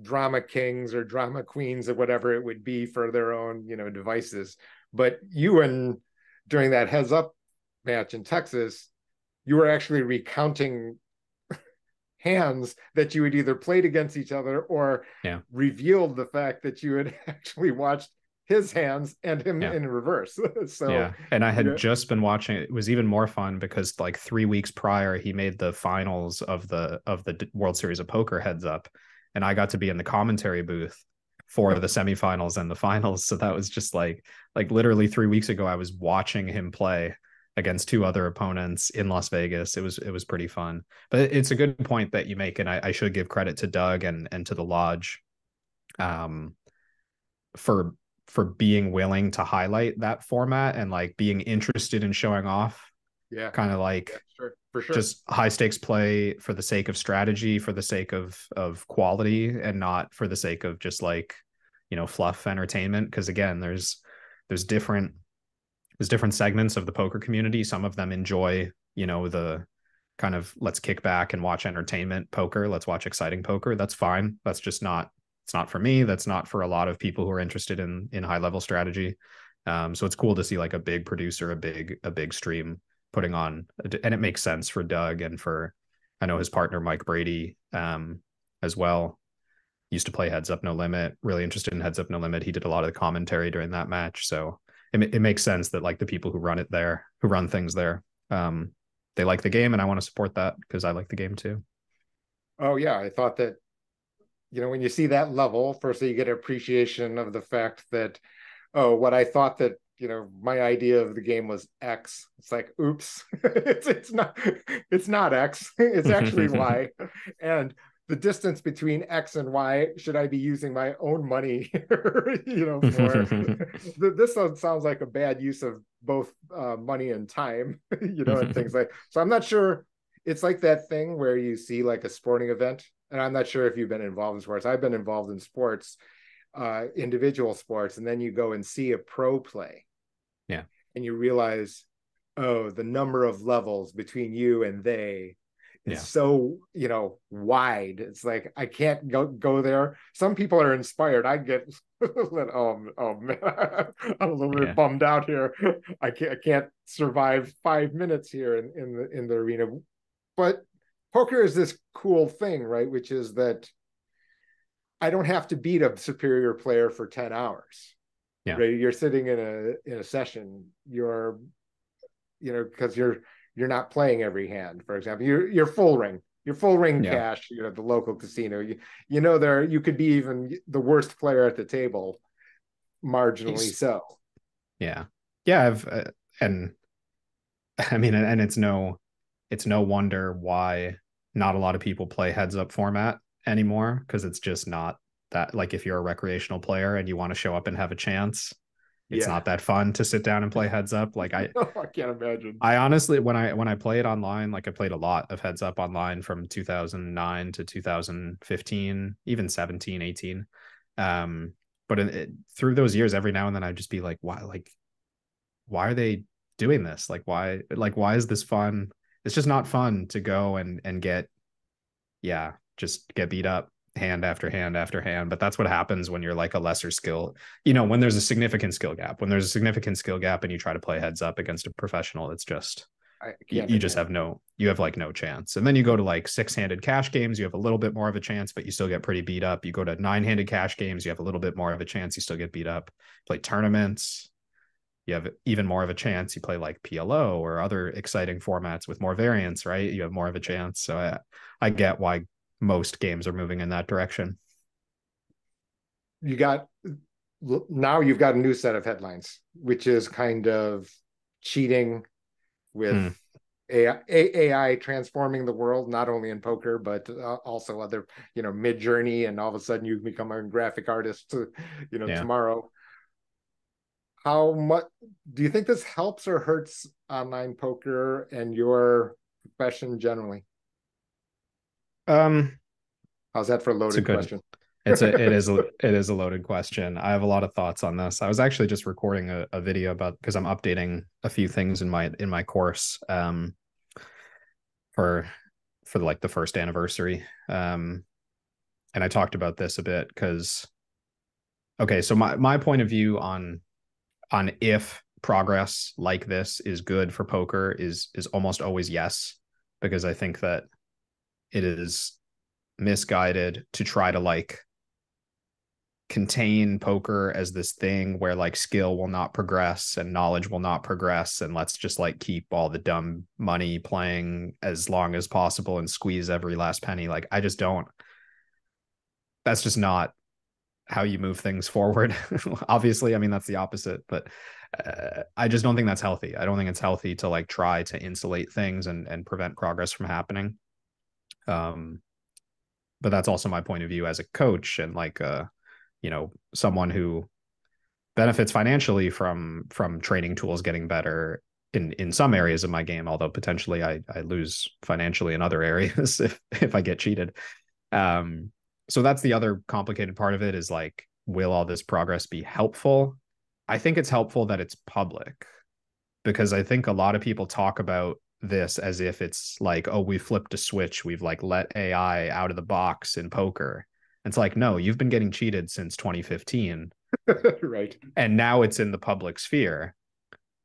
drama kings or drama queens or whatever it would be for their own you know devices but you and during that heads up match in texas you were actually recounting hands that you had either played against each other or yeah. revealed the fact that you had actually watched his hands and him yeah. in reverse. so yeah, and I had yeah. just been watching. It was even more fun because like three weeks prior, he made the finals of the of the World Series of Poker heads up, and I got to be in the commentary booth for the semifinals and the finals. So that was just like like literally three weeks ago, I was watching him play against two other opponents in Las Vegas. It was it was pretty fun. But it's a good point that you make, and I, I should give credit to Doug and and to the lodge, um, for for being willing to highlight that format and like being interested in showing off. Yeah. Kind of like yeah, sure. For sure. just high stakes play for the sake of strategy, for the sake of of quality, and not for the sake of just like, you know, fluff entertainment. Cause again, there's there's different there's different segments of the poker community. Some of them enjoy, you know, the kind of let's kick back and watch entertainment poker, let's watch exciting poker. That's fine. That's just not it's not for me. That's not for a lot of people who are interested in in high level strategy. Um, so it's cool to see like a big producer, a big a big stream putting on, and it makes sense for Doug and for I know his partner Mike Brady um, as well. Used to play Heads Up No Limit. Really interested in Heads Up No Limit. He did a lot of the commentary during that match, so it, it makes sense that like the people who run it there, who run things there, um, they like the game, and I want to support that because I like the game too. Oh yeah, I thought that you know when you see that level firstly you get an appreciation of the fact that oh what i thought that you know my idea of the game was x it's like oops it's it's not it's not x it's actually y and the distance between x and y should i be using my own money you know for this sounds like a bad use of both uh, money and time you know and things like so i'm not sure it's like that thing where you see like a sporting event and I'm not sure if you've been involved in sports. I've been involved in sports, uh, individual sports, and then you go and see a pro play. Yeah. And you realize, oh, the number of levels between you and they is yeah. so, you know, wide. It's like I can't go go there. Some people are inspired. I get oh, oh man, I'm a little bit yeah. bummed out here. I can't I can't survive five minutes here in, in the in the arena. But poker is this cool thing, right? Which is that I don't have to beat a superior player for 10 hours. Yeah. Right. You're sitting in a in a session. You're, you know, because you're you're not playing every hand, for example. You're you're full ring. You're full ring yeah. cash, you know, the local casino. You you know there you could be even the worst player at the table, marginally so. Yeah. Yeah, I've uh, and I mean and it's no it's no wonder why not a lot of people play heads up format anymore because it's just not that like if you're a recreational player and you want to show up and have a chance it's yeah. not that fun to sit down and play heads up. Like i i can't imagine. I honestly when i when i play it online like i played a lot of heads up online from 2009 to 2015 even 17 18 um but in, it, through those years every now and then i'd just be like why like why are they doing this? Like why like why is this fun? It's just not fun to go and and get yeah just get beat up hand after hand after hand but that's what happens when you're like a lesser skill you know when there's a significant skill gap when there's a significant skill gap and you try to play heads up against a professional it's just you, you just have no you have like no chance and then you go to like six-handed cash games you have a little bit more of a chance but you still get pretty beat up you go to nine-handed cash games you have a little bit more of a chance you still get beat up play tournaments you have even more of a chance. You play like PLO or other exciting formats with more variance, right? You have more of a chance. So I, I get why most games are moving in that direction. You got now you've got a new set of headlines, which is kind of cheating with mm. AI, AI transforming the world, not only in poker, but uh, also other, you know, Midjourney, and all of a sudden you become a graphic artist, you know, yeah. tomorrow. How much do you think this helps or hurts online poker and your profession generally? Um, how's that for a loaded a good, question? it's a it is a it is a loaded question. I have a lot of thoughts on this. I was actually just recording a, a video about because I'm updating a few things in my in my course um for for like the first anniversary. Um and I talked about this a bit because okay, so my my point of view on on if progress like this is good for poker is is almost always yes because I think that it is misguided to try to like contain poker as this thing where like skill will not progress and knowledge will not progress and let's just like keep all the dumb money playing as long as possible and squeeze every last penny. Like i just don't. That's just not how you move things forward. Obviously i mean that's the opposite but uh, i just don't think that's healthy. I don't think it's healthy to like try to insulate things and and prevent progress from happening um but that's also my point of view as a coach and like uh you know someone who benefits financially from from training tools getting better in in some areas of my game although potentially i i lose financially in other areas if if i get cheated. Um so that's the other complicated part of it is like will all this progress be helpful? I think it's helpful that it's public because i think a lot of people talk about this as if it's like oh we flipped a switch we've like let ai out of the box in poker it's like, no, you've been getting cheated since 2015. right. And now it's in the public sphere.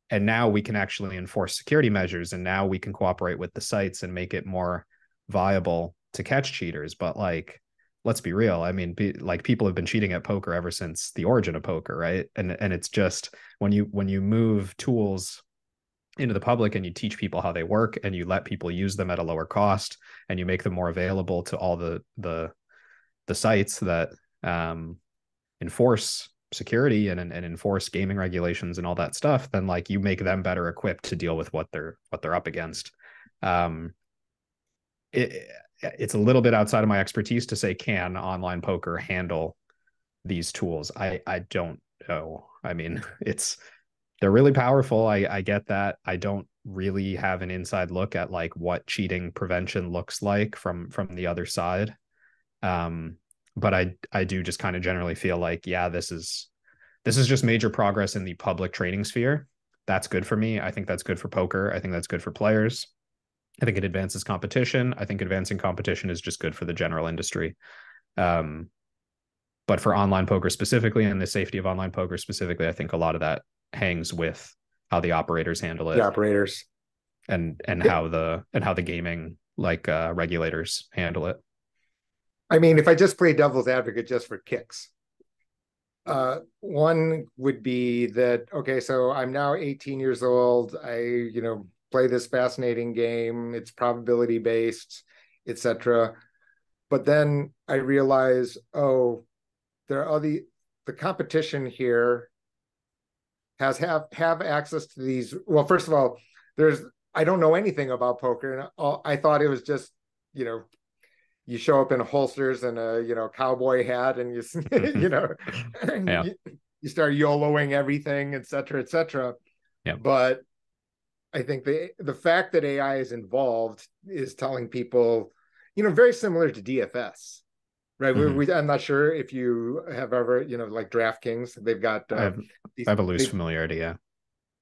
And now we can actually enforce security measures. And now we can cooperate with the sites and make it more viable to catch cheaters. But like, let's be real. I mean, be, like people have been cheating at poker ever since the origin of poker, right? And and it's just when you when you move tools into the public and you teach people how they work and you let people use them at a lower cost and you make them more available to all the the the sites that um, enforce security and, and enforce gaming regulations and all that stuff, then like you make them better equipped to deal with what they're what they're up against. Um, it, it's a little bit outside of my expertise to say can online poker handle these tools. I I don't know. I mean, it's they're really powerful. I I get that. I don't really have an inside look at like what cheating prevention looks like from from the other side. Um, but I I do just kind of generally feel like yeah, this is this is just major progress in the public training sphere. That's good for me. I think that's good for poker. I think that's good for players. I think it advances competition. I think advancing competition is just good for the general industry. Um, but for online poker specifically and the safety of online poker specifically, I think a lot of that hangs with how the operators handle it. The operators. And and how the and how the gaming like uh, regulators handle it. I mean, if I just play devil's advocate just for kicks, uh, one would be that okay, so I'm now 18 years old. I, you know, play this fascinating game. It's probability based, etc. But then I realize, oh, there are all the the competition here has have have access to these. Well, first of all, there's I don't know anything about poker, and all, I thought it was just you know you show up in holsters and a you know cowboy hat and you mm-hmm. you know yeah. you, you, start yoloing everything et cetera et cetera yeah. but i think the the fact that ai is involved is telling people you know very similar to dfs right mm-hmm. we, we, i'm not sure if you have ever you know like draftkings they've got uh, I, have, these, I have a loose familiarity yeah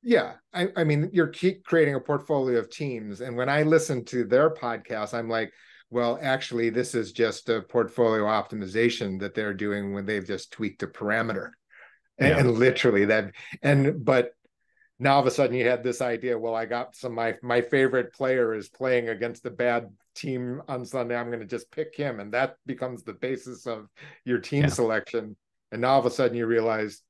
yeah I, I mean you're keep creating a portfolio of teams and when i listen to their podcast i'm like well, actually, this is just a portfolio optimization that they're doing when they've just tweaked a parameter. And, yeah. and literally that, and but now all of a sudden you had this idea, well, I got some my my favorite player is playing against a bad team on Sunday. I'm going to just pick him. And that becomes the basis of your team yeah. selection. And now all of a sudden you realize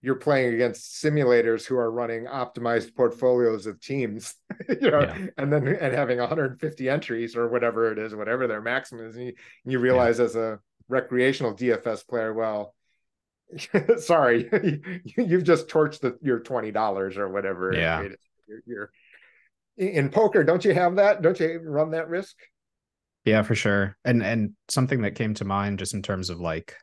you're playing against simulators who are running optimized portfolios of teams, you know, yeah. and then and having 150 entries or whatever it is, whatever their maximum is, and you, and you realize yeah. as a recreational DFS player, well, sorry, you've just torched the, your twenty dollars or whatever. Yeah, you're, you're in poker. Don't you have that? Don't you run that risk? Yeah, for sure. And and something that came to mind just in terms of like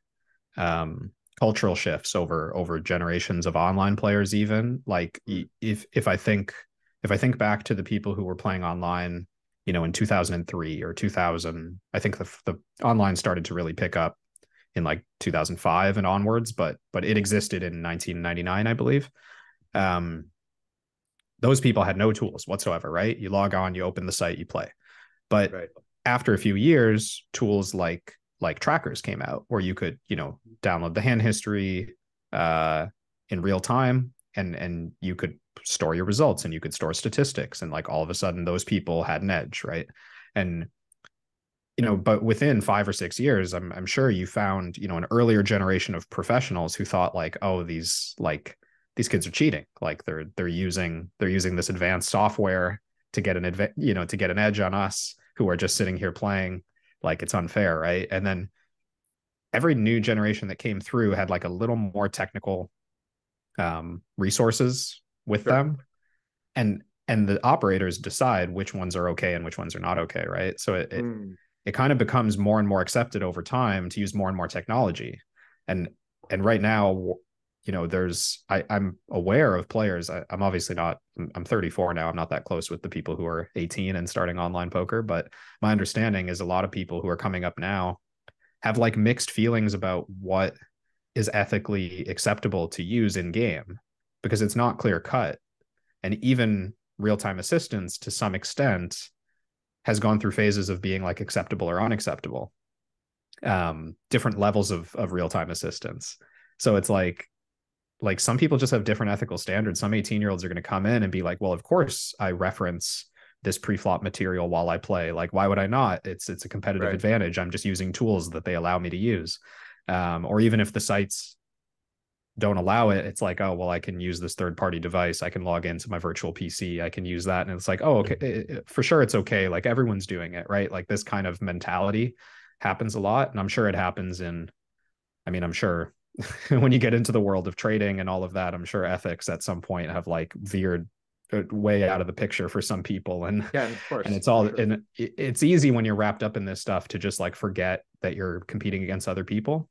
um cultural shifts over over generations of online players even like if if i think if i think back to the people who were playing online you know in 2003 or 2000 i think the the online started to really pick up in like 2005 and onwards but but it existed in 1999 i believe. Um those people had no tools whatsoever right? You log on you open the site you play. But right. after a few years tools like like trackers came out where you could you know download the hand history uh in real time and and you could store your results and you could store statistics and like all of a sudden those people had an edge right? And you know but within 5 or 6 years I'm I'm sure you found you know an earlier generation of professionals who thought like oh these like these kids are cheating like they're they're using they're using this advanced software to get an adva- you know to get an edge on us who are just sitting here playing like it's unfair right and then every new generation that came through had like a little more technical um, resources with sure. them and and the operators decide which ones are okay and which ones are not okay right so it, it, mm. it kind of becomes more and more accepted over time to use more and more technology. And and right now you know there's I, i'm aware of players. I, am obviously not i'm 34 now. I'm not that close with the people who are 18 and starting online poker but my understanding is a lot of people who are coming up now have like mixed feelings about what is ethically acceptable to use in game because it's not clear cut and even real-time assistance to some extent has gone through phases of being like acceptable or unacceptable um different levels of of real-time assistance so it's like like some people just have different ethical standards. Some 18 year olds are going to come in and be like, well, of course I reference this pre-flop material while I play. Like, why would I not? It's it's a competitive right. advantage. I'm just using tools that they allow me to use. Um, or even if the sites don't allow it, it's like, oh well, I can use this third-party device. I can log into my virtual PC. I can use that, and it's like, oh, okay, it, it, for sure, it's okay. Like everyone's doing it, right? Like this kind of mentality happens a lot, and I'm sure it happens in. I mean, I'm sure when you get into the world of trading and all of that, I'm sure ethics at some point have like veered uh, way out of the picture for some people and yeah of course and it's all sure. and it's easy when you're wrapped up in this stuff to just like forget that you're competing against other people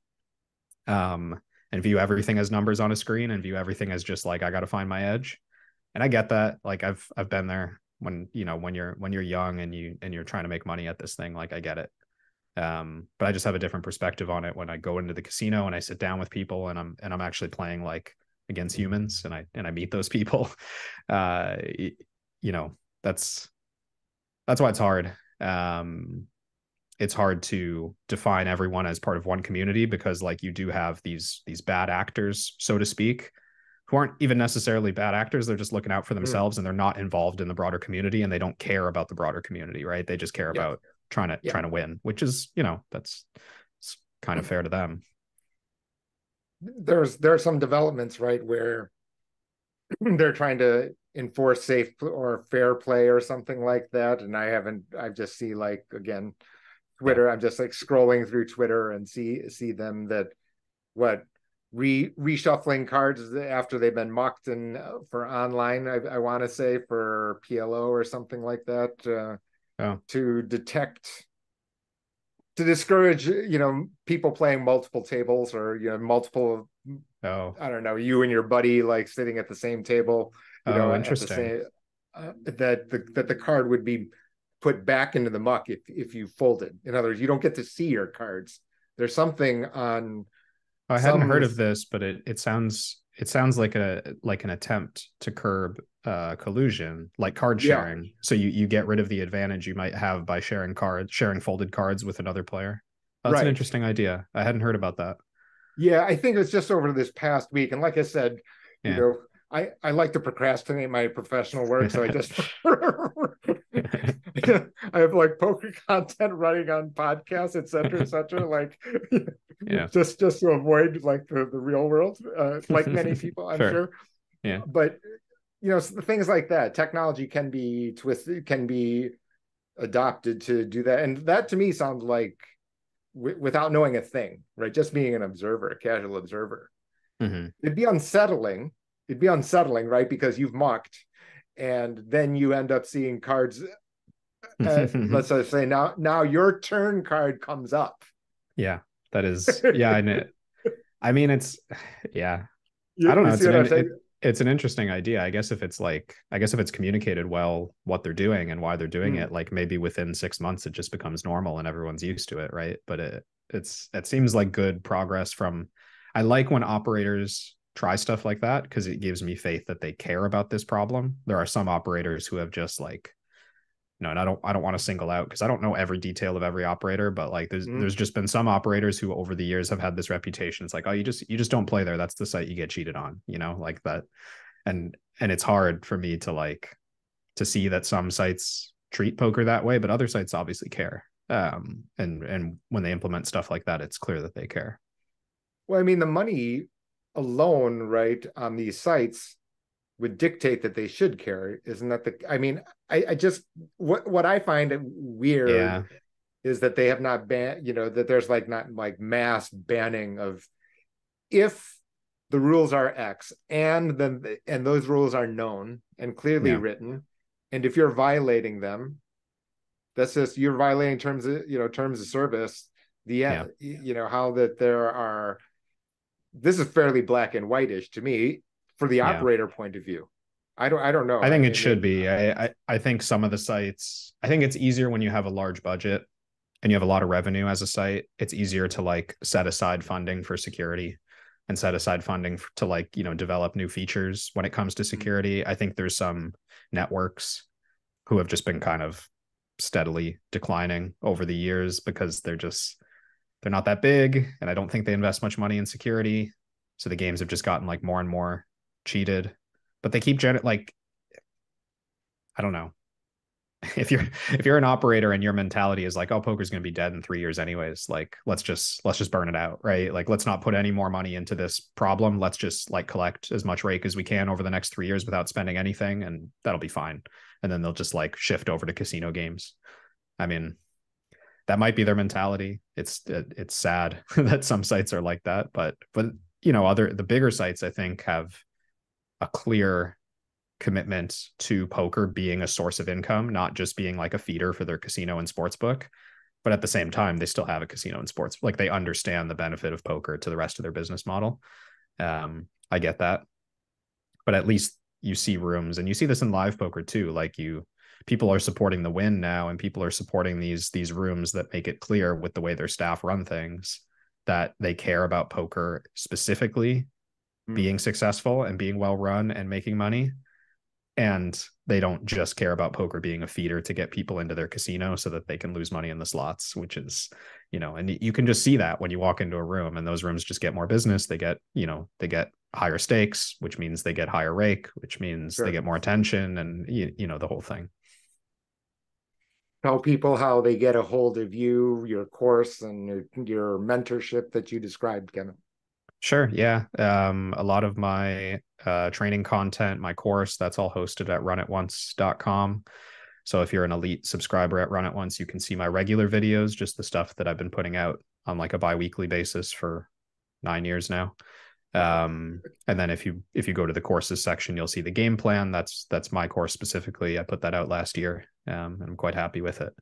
um and view everything as numbers on a screen and view everything as just like i got to find my edge and i get that like i've i've been there when you know when you're when you're young and you and you're trying to make money at this thing like i get it um, but I just have a different perspective on it when I go into the casino and I sit down with people and I'm and I'm actually playing like against humans and I and I meet those people. Uh, you know, that's that's why it's hard. Um, it's hard to define everyone as part of one community because like you do have these these bad actors, so to speak, who aren't even necessarily bad actors. They're just looking out for hmm. themselves mm. and they're not involved in the broader community and they don't care about the broader community, right? They just care yeah. about trying to yeah. trying to win, which is you know that's kind of fair to them. There's there are some developments right where they're trying to enforce safe or fair play or something like that, and I haven't. I just see like again, Twitter. Yeah. I'm just like scrolling through Twitter and see see them that what re reshuffling cards after they've been mucked and uh, for online. I, I want to say for PLO or something like that. Uh, oh. to detect to discourage you know people playing multiple tables or you know multiple oh i don't know you and your buddy like sitting at the same table you oh, know interesting same, uh, that the that the card would be put back into the muck if if you folded in other words you don't get to see your cards there's something on I hadn't heard of this, but it it sounds it sounds like a like an attempt to curb uh, collusion, like card sharing. Yeah. So you you get rid of the advantage you might have by sharing cards, sharing folded cards with another player. Oh, that's right. an interesting idea. I hadn't heard about that. Yeah, I think it's just over this past week, and like I said, yeah. you know, I I like to procrastinate my professional work, so I just I have like poker content running on podcasts, et cetera, et cetera. Like, yeah, just just to avoid like the, the real world, uh, like many people, I'm sure. sure. Yeah, but you know, things like that. Technology can be twisted, can be adopted to do that, and that to me sounds like w- without knowing a thing, right? Just being an observer, a casual observer. Mm-hmm. It'd be unsettling. It'd be unsettling, right? Because you've mucked and then you end up seeing cards. Uh, let's just say now, now your turn card comes up. Yeah, that is. Yeah, I I mean, it's yeah. You, I don't know. It's an, it, it's an interesting idea. I guess if it's like, I guess if it's communicated well what they're doing and why they're doing mm. it, like maybe within six months it just becomes normal and everyone's used to it, right? But it it's it seems like good progress from. I like when operators try stuff like that because it gives me faith that they care about this problem. There are some operators who have just like no, and I don't I don't want to single out because I don't know every detail of every operator, but like there's mm. there's just been some operators who over the years have had this reputation. It's like, oh, you just you just don't play there. That's the site you get cheated on, you know, like that. And and it's hard for me to like to see that some sites treat poker that way, but other sites obviously care. Um and and when they implement stuff like that, it's clear that they care. Well, I mean, the money alone, right, on these sites would dictate that they should care isn't that the i mean i, I just what what i find weird yeah. is that they have not banned you know that there's like not like mass banning of if the rules are x and then and those rules are known and clearly yeah. written and if you're violating them that's just you're violating terms of you know terms of service the end yeah. you know how that there are this is fairly black and whitish to me for the yeah. operator point of view. I don't I don't know. I think I mean, it should be. I, I I think some of the sites I think it's easier when you have a large budget and you have a lot of revenue as a site. It's easier to like set aside funding for security and set aside funding to like, you know, develop new features when it comes to mm-hmm. security. I think there's some networks who have just been kind of steadily declining over the years because they're just they're not that big and I don't think they invest much money in security. So the games have just gotten like more and more cheated, but they keep gen- like I don't know. If you're if you're an operator and your mentality is like, oh, poker's gonna be dead in three years anyways, like let's just let's just burn it out, right? Like let's not put any more money into this problem. Let's just like collect as much rake as we can over the next three years without spending anything, and that'll be fine. And then they'll just like shift over to casino games. I mean, that might be their mentality. It's it, it's sad that some sites are like that, but but you know, other the bigger sites I think have a clear commitment to poker being a source of income, not just being like a feeder for their casino and sports book. But at the same time, they still have a casino and sports. Like they understand the benefit of poker to the rest of their business model. Um, I get that. But at least you see rooms and you see this in live poker too. Like you people are supporting the win now and people are supporting these these rooms that make it clear with the way their staff run things that they care about poker specifically. Mm. being successful and being well run and making money. And they don't just care about poker being a feeder to get people into their casino so that they can lose money in the slots which is you know and you can just see that when you walk into a room and those rooms just get more business. They get you know they get higher stakes which means they get higher rake which means sure. they get more attention and you, you know the whole thing. Tell people how they get a hold of you your course and your, your mentorship that you described kevin Sure. Yeah. Um, a lot of my uh, training content, my course, that's all hosted at runitonce.com. So if you're an elite subscriber at Run It Once, you can see my regular videos, just the stuff that I've been putting out on like a bi-weekly basis for nine years now. Um, and then if you if you go to the courses section, you'll see the game plan. That's that's my course specifically. I put that out last year. Um, and I'm quite happy with it.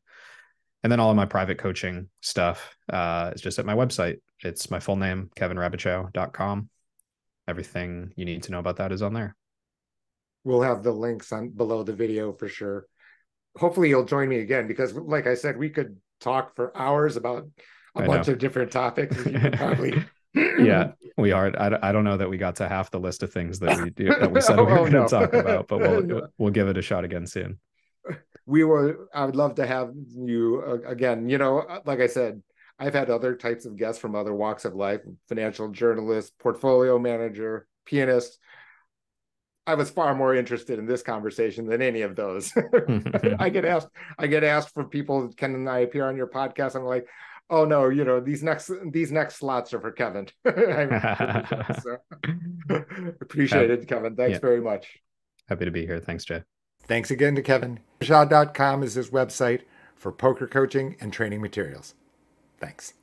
And then all of my private coaching stuff uh, is just at my website. It's my full name, kevinrabichow.com. Everything you need to know about that is on there. We'll have the links on below the video for sure. Hopefully you'll join me again because like I said, we could talk for hours about a I bunch know. of different topics. probably yeah, we are. I, I don't know that we got to half the list of things that we do, that we said we were oh, going to no. talk about, but we'll we'll give it a shot again soon we were i would love to have you uh, again you know uh, like i said i've had other types of guests from other walks of life financial journalist portfolio manager pianist I was far more interested in this conversation than any of those. I get asked, I get asked for people, can I appear on your podcast? I'm like, oh no, you know, these next these next slots are for Kevin. so, appreciate it, Kevin. Thanks yeah. very much. Happy to be here. Thanks, Jae. Thanks again to Kevin. Shaw.com is his website for poker coaching and training materials. Thanks.